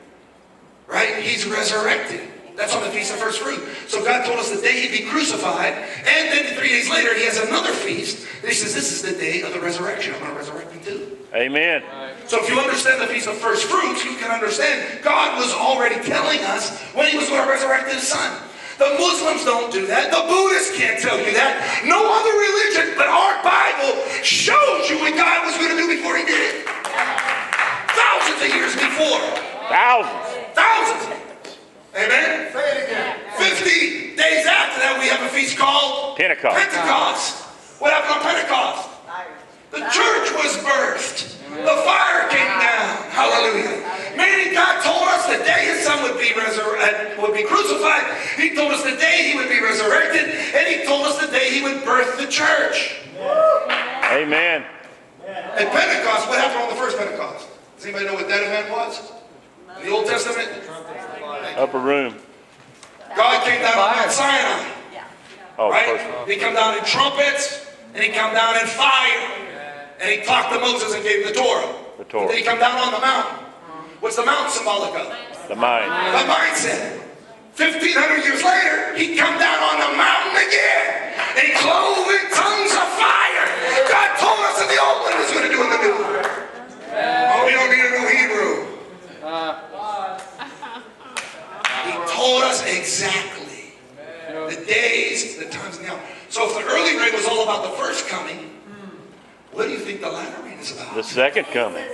right, he's resurrected. That's on the Feast of First Fruit. So God told us the day he'd be crucified, and then three days later he has another feast. And he says, this is the day of the resurrection. I'm going to resurrect him too. Amen. So if you understand the Feast of First Fruits, you can understand God was already telling us when he was going to resurrect his son. The Muslims don't do that. The Buddhists can't tell you that. No other religion but our Bible shows you what God was going to do before he did it. Thousands of years before. Thousands. Thousands. Amen. Say it again. 50 days after that, we have a feast called Pentecost. Pentecost. What happened on Pentecost? The church was birthed. The fire came down. Hallelujah. Meaning God told us the day his son would be resurrected, uh, would be crucified. He told us the day he would be resurrected, and he told us the day he would birth the church. Amen. At Pentecost, what happened on the first Pentecost? Does anybody know what that event was? In the Old Testament? Upper room. God came down on Mount Sinai. Oh, Right? first. He come down in trumpets, and he come down in fire. And he talked to Moses and gave him the Torah. The Torah. Then he come down on the mountain. What's the mountain symbolic of? The mind. The mindset. 1,500 years later, he come down on the mountain again. And he clove in tongues of fire. God told us in the old one he was going to do in the new one. Oh, we don't need to know Hebrew. He told us exactly the days, the times, and the hours. So if the early rain was all about the first coming, what do you think the latter rain is about? The second coming.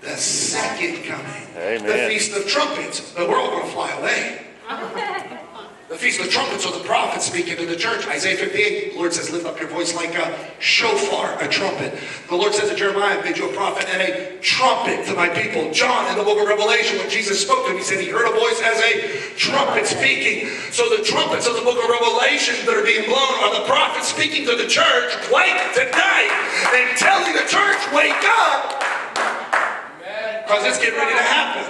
The second coming. Amen. The Feast of Trumpets. The we're all going to fly away. The Feast of Trumpets are the prophets speaking to the church. Isaiah 58, the Lord says, lift up your voice like a shofar, a trumpet. The Lord says to Jeremiah, I made you a prophet and a trumpet to my people. John, in the book of Revelation, when Jesus spoke to him, he said he heard a voice as a trumpet speaking. So the trumpets of the book of Revelation that are being blown are the prophets speaking to the church, wake tonight, and telling the church, wake up, because it's getting ready to happen.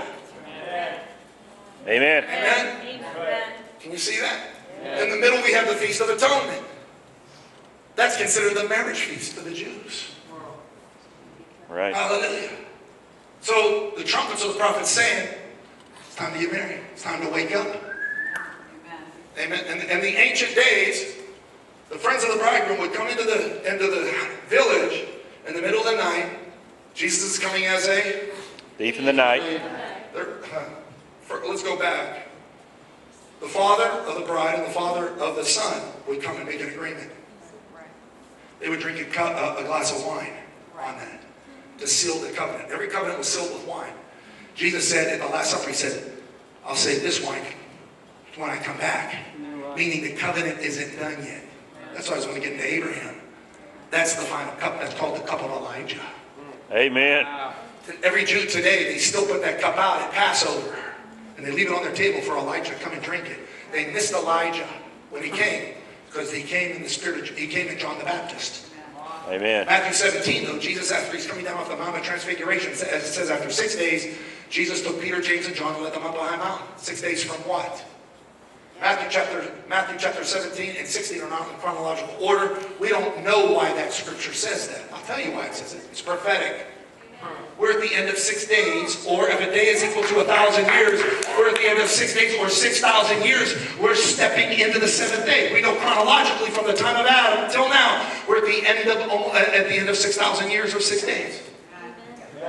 Amen. Amen? Can you see that? In the middle, we have the Feast of Atonement. That's considered the marriage feast for the Jews. Right. Hallelujah. So the trumpets of the prophets saying, it's time to get married. It's time to wake up. Amen. And in the ancient days, the friends of the bridegroom would come into the into the village in the middle of the night. Jesus is coming as a. Thief in the night. they're- let's go back. The father of the bride and the father of the son would come and make an agreement. They would drink a, cup, a, a glass of wine on that to seal the covenant. Every covenant was sealed with wine. Jesus said at the Last Supper, He said, I'll save this wine when I come back. Meaning the covenant isn't done yet. That's why I was going to get into Abraham. That's the final cup. That's called the cup of Elijah. Amen. Every Jew today, they still put that cup out at Passover. And they leave it on their table for Elijah to come and drink it. They missed Elijah when he came. Because he came in the spirit of, he came in John the Baptist. Amen. Matthew 17, though, Jesus, after he's coming down off the Mount of Transfiguration, as it says, after six days, Jesus took Peter, James, and John and led them up a high mountain. Six days from what? Matthew chapter, Matthew chapter 17 and 16 are not in chronological order. We don't know why that scripture says that. I'll tell you why it says it. It's prophetic. We're at the end of six days, or if a day is equal to a thousand years, we're at the end of six days or 6,000 years. We're stepping into the seventh day. We know chronologically from the time of Adam till now, we're at the end of uh, at the end of 6,000 years or six days.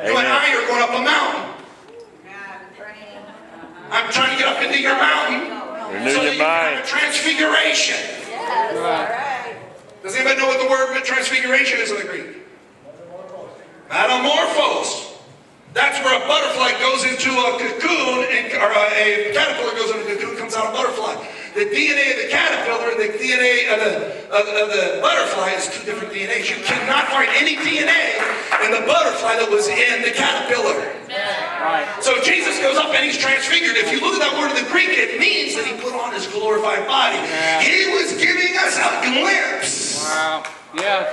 You and I are going up a mountain. I'm trying to get up into your mountain Renew so your you can have a mind. transfiguration. Yes, all right. Does anybody know what the word transfiguration is in the Greek? Metamorphos. That's where a butterfly goes into a cocoon, and, or a, caterpillar goes into a cocoon, comes out a butterfly. The DNA of the caterpillar and the DNA of the, of, of the butterfly is two different DNAs. You cannot find any DNA in the butterfly that was in the caterpillar. Right. So Jesus goes up and he's transfigured. If you look at that word in the Greek, it means that he put on his glorified body. He was giving us a glimpse Wow. Yeah.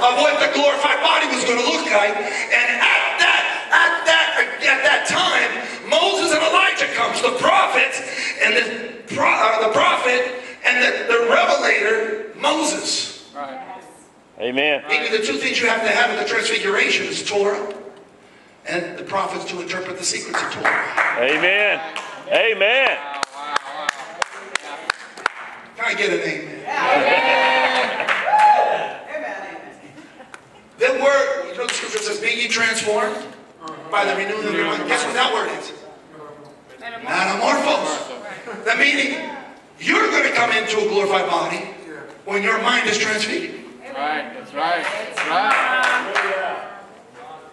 Of what the glorified body was going to look like. And at that, at that, at that time, Moses and Elijah comes, the prophets, and the, uh, the prophet and the, the revelator, Moses. Right. Amen. Maybe the two things you have to have in the transfiguration is Torah and the prophets to interpret the secrets of Torah. Amen. Amen. Wow. Wow. Wow. Can I get an amen? That word, you know the scripture says, be ye transformed by the renewing of your mind. Guess what that word is? Metamorphos. That meaning, you're going to come into a glorified body when your mind is transfigured. Right. That's right. That's right.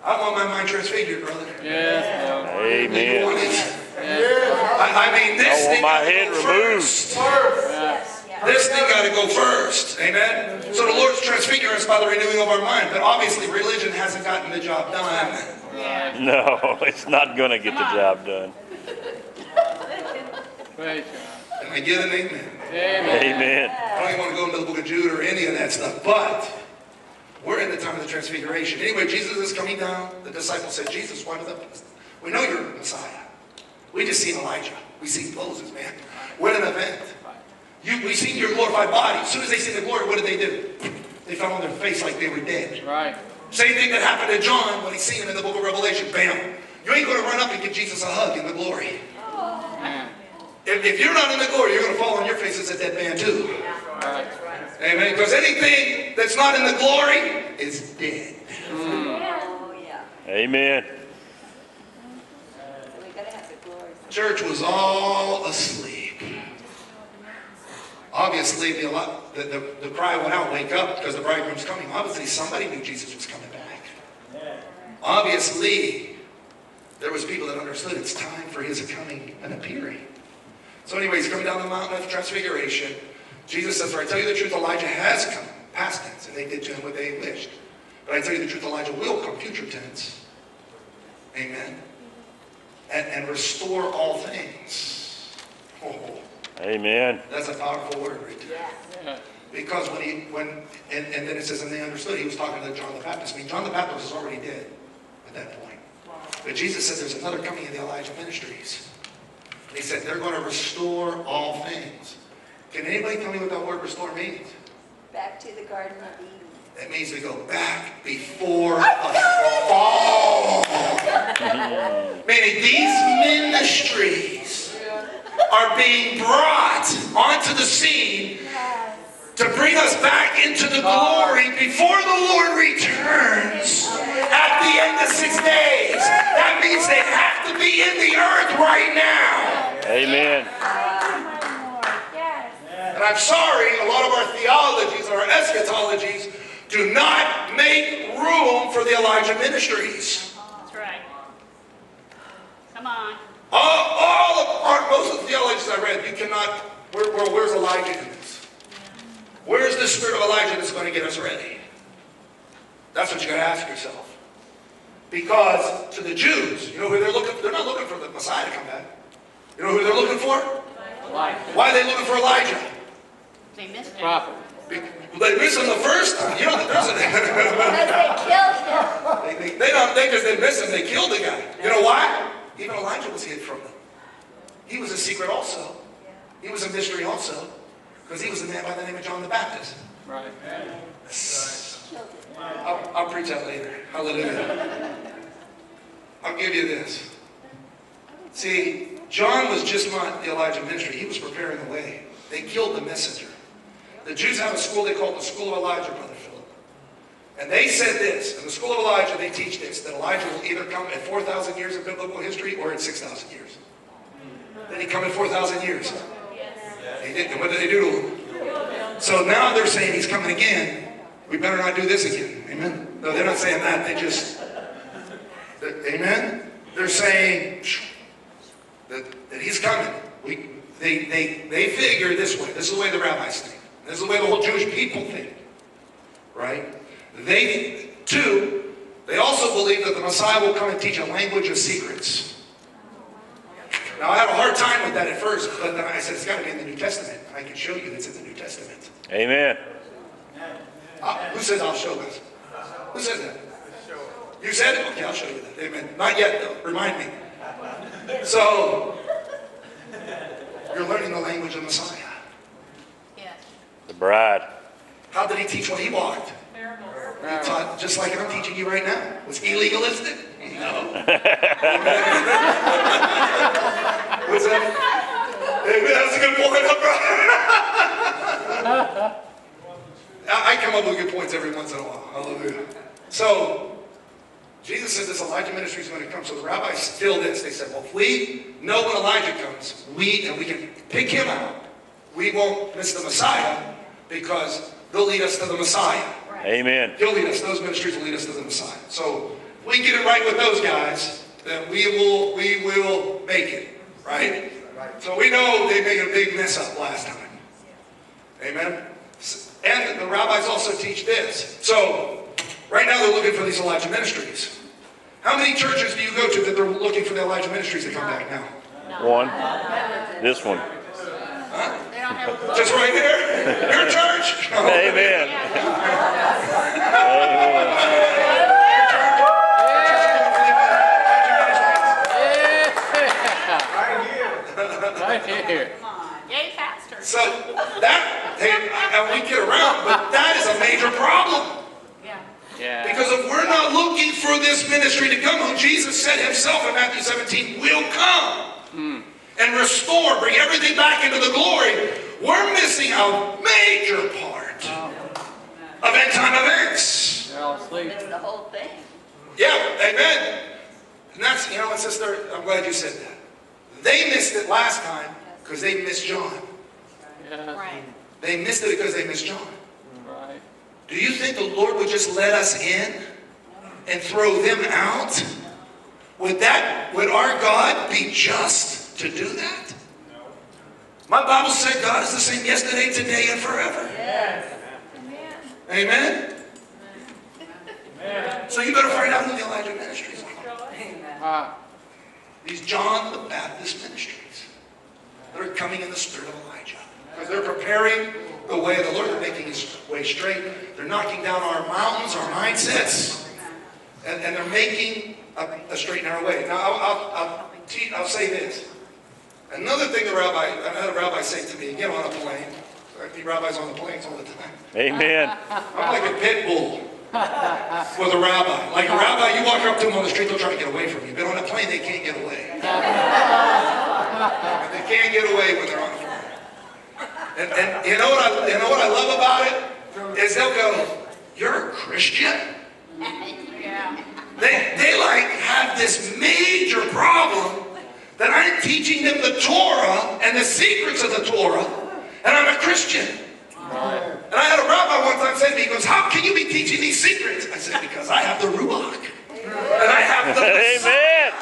I want my mind transfigured, brother. Yes. Lord. You want Amen. it? Yes. I, I mean, this I want thing my gotta head removed. first. Yes. This thing got to go first. Amen. So the Lord's transfiguring us by the renewing of our mind. But obviously, religion hasn't gotten the job done. Right. No, it's not going to get the job done. Praise God. And I get an amen. Amen. Amen. I don't even want to go into the book of Jude or any of that stuff. But we're in the time of the transfiguration. Anyway, Jesus is coming down. The disciples said, Jesus, why the We know you're the Messiah. We just seen Elijah. We seen Moses, man. What an event. You, we seen your glorified body. As soon as they seen the glory, what did they do? They fell on their face like they were dead. Right. Same thing that happened to John when he seen him in the book of Revelation. Bam. You ain't going to run up and give Jesus a hug in the glory. Man. If, if you're not in the glory, you're going to fall on your face as a dead man too. Right. Amen. Because anything that's not in the glory is dead. Oh, yeah. Amen. So we gotta have the glory. Church was all asleep. Obviously, the, the, the, the cry went out, wake up, because the bridegroom's coming. Obviously, somebody knew Jesus was coming back. Obviously, there was people that understood it's time for his coming and appearing. So anyway, he's coming down the mountain of transfiguration. Jesus says, for I tell you the truth, Elijah has come, past tense, and they did to him what they wished. But I tell you the truth, Elijah will come, future tense. Amen. And, and restore all things. Oh, Amen. That's a powerful word right there. Because when he, when, and, and then it says, and they understood, he was talking to John the Baptist. I mean, John the Baptist is already dead at that point. But Jesus said there's another coming in the Elijah ministries. And he said they're going to restore all things. Can anybody tell me what that word restore means? Back to the Garden of Eden. That means we go back before oh, a fall. Meaning these ministries are being brought onto the scene to bring us back into the glory before the Lord returns at the end of six days. That means they have to be in the earth right now. Amen. Yes. And I'm sorry, a lot of our theologies, our eschatologies, do not make room for the Elijah ministries. That's right. Come on. All, all of our, most of the theologies I read, you cannot, where, where, where's Elijah in this? Where's the spirit of Elijah that's going to get us ready? That's what you got to ask yourself. Because to the Jews, you know who they're looking They're not looking for the Messiah to come back. You know who they're looking for? Why are they looking for Elijah? They missed it. Prophet. They missed him the first time. You know, there's a, Because they killed him. they, they, they don't think because they missed him, they killed the guy. You know why? Even Elijah was hid from them. He was a secret also. He was a mystery also. Because he was a man by the name of John the Baptist. Right. I'll, I'll preach that later. Hallelujah. I'll give you this. See, John was just not the Elijah ministry. He was preparing the way. They killed the messenger. The Jews have a school they call the School of Elijah, Brother. And they said this, in the School of Elijah, they teach this, that Elijah will either come at 4,000 years of biblical history or at 6,000 years. Then he come in 4,000 years. Did, and what did they do to him? So now they're saying he's coming again. We better not do this again. Amen. No, they're not saying that. They just, that- amen. They're saying that, that he's coming. We, they, they, they figure this way. This is the way the rabbis think. This is the way the whole Jewish people think. Right? They, too, they also believe that the Messiah will come and teach a language of secrets. Now, I had a hard time with that at first, but then I said, it's got to be in the New Testament. I can show you it's in the New Testament. Amen. Uh, who says I'll show this? Who says that? You said it? Okay, I'll show you that. Amen. Not yet, though. Remind me. So, you're learning the language of Messiah. Yes. The bride. How did he teach when he walked? He taught just like I'm teaching you right now. Was he legalistic? No. What's that? Amen. That's a good point, brother? I come up with good points every once in a while. Hallelujah. So, Jesus said this Elijah ministry is going to come. So the rabbis still this. They said, well, if we know when Elijah comes, we and we can pick him out, we won't miss the Messiah because they'll lead us to the Messiah. Amen. He'll lead us. Those ministries will lead us to the Messiah. So if we get it right with those guys, then we will we will make it. Right? So we know they made a big mess up last time. Amen. And the rabbis also teach this. So right now they're looking for these Elijah ministries. How many churches do you go to that they're looking for the Elijah ministries to come back now? One. This one. They don't have a Just right here? Your church? Amen. Right here. Yay, pastor. So that, and we get around, but that is a major problem. Yeah. Yeah. Because if we're not looking for this ministry to come, who Jesus said himself in Matthew 17 will come hmm. and restore, bring everything back into the glory, we're missing a major part of end time events. They're all asleep. Missed the whole thing. Yeah, amen. And that's, you know what, sister, I'm glad you said that. They missed it last time because they missed John. Yeah. Right. They missed it because they missed John. Right. Do you think the Lord would just let us in and throw them out? Would that, would our God be just to do that? No. My Bible said God is the same yesterday, today, and forever. Amen? Amen. So you better find out who the Elijah ministries are. Ah. These John the Baptist ministries that are coming in the spirit of Elijah. Because they're preparing the way of the Lord. They're making his way straight. They're knocking down our mountains, our mindsets. And, and they're making a, a straight and narrow way. Now, I'll, I'll, I'll, te- I'll say this. Another thing the rabbi, I had a rabbi say to me, get on a plane. I meet rabbis on the planes all the time. Amen. I'm like a pit bull with a rabbi. Like a rabbi, you walk up to them on the street, they'll try to get away from you. But on a plane, they can't get away. And they can't get away when they're on the plane. And, and you know what I you know what I love about it is they'll go, "You're a Christian." Yeah. They they like have this major problem that I'm teaching them the Torah and the secrets of the Torah, and I'm a Christian. And I had a rabbi one time say to me, he goes, How can you be teaching these secrets? I said, Because I have the Ruach. And I have the Amen.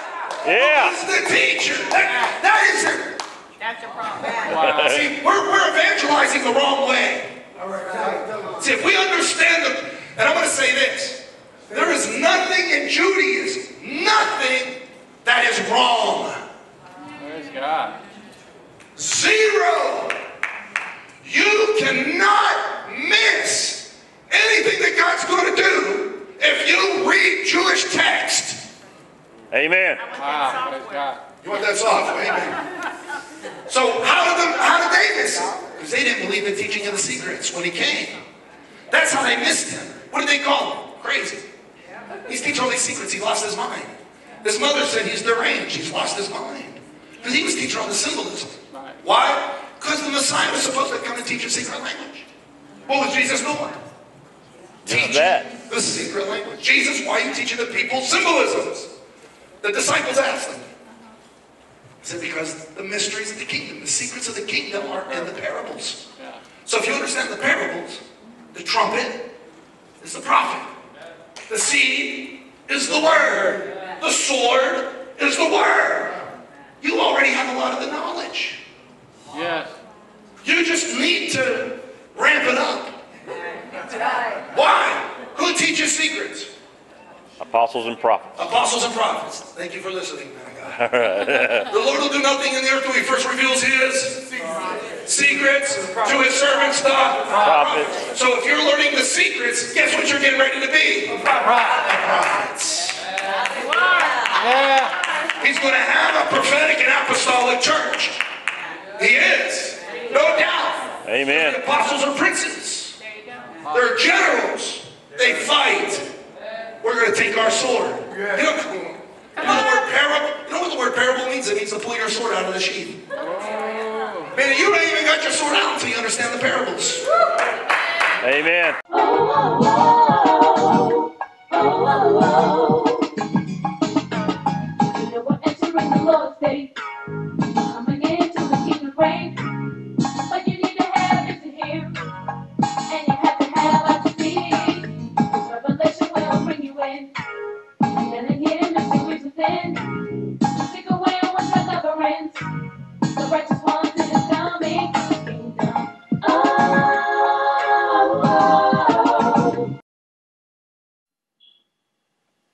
Yeah. Who's the teacher? That, that is it. That's a problem. See, we're, we're evangelizing the wrong way. See, if we understand the, and I'm going to say this, there is nothing in Judaism, nothing that is wrong. Praise God. Zero. You cannot miss anything that God's going to do if you read Jewish text. Amen. Wow. You want that software? Amen. So how did them, how did they miss it? Because they didn't believe the teaching of the secrets when he came. That's how they missed him. What did they call him? Crazy. He's teaching all these secrets. He lost his mind. His mother said he's deranged. He's lost his mind. Because he was teaching all the symbolism. Why? Because the Messiah was supposed to come and teach a secret language. What was Jesus doing? Teaching that. the secret language. Jesus, why are you teaching the people symbolisms? The disciples asked him. He said, because the mysteries of the kingdom, the secrets of the kingdom are in the parables. Yeah. So if you understand the parables, the trumpet is the prophet. The seed is the word. The sword is the word. You already have a lot of the knowledge. Yes. You just need to ramp it up. Why? Who teaches secrets? Apostles and prophets. Apostles and prophets. Thank you for listening, man of God. the Lord will do nothing in the earth till he first reveals his secrets to his servants, the Prophets. So if you're learning the secrets, guess what you're getting ready to be? Prophets. Yeah. He's going to have a prophetic and apostolic church. He is. No doubt. Amen. The apostles are princes. There you go. They're generals. They fight. We're going to take our sword. You know, you know the word parable? You know what the word parable means? It means to pull your sword out of the sheath. Man, you ain't even got your sword out until you understand the parables. Amen. Oh, oh, oh, oh, oh, oh. You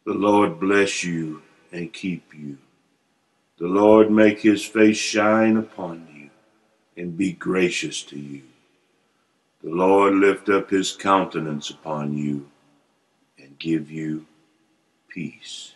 The Lord bless you and keep you. The Lord make his face shine upon you and be gracious to you. The Lord lift up his countenance upon you and give you peace.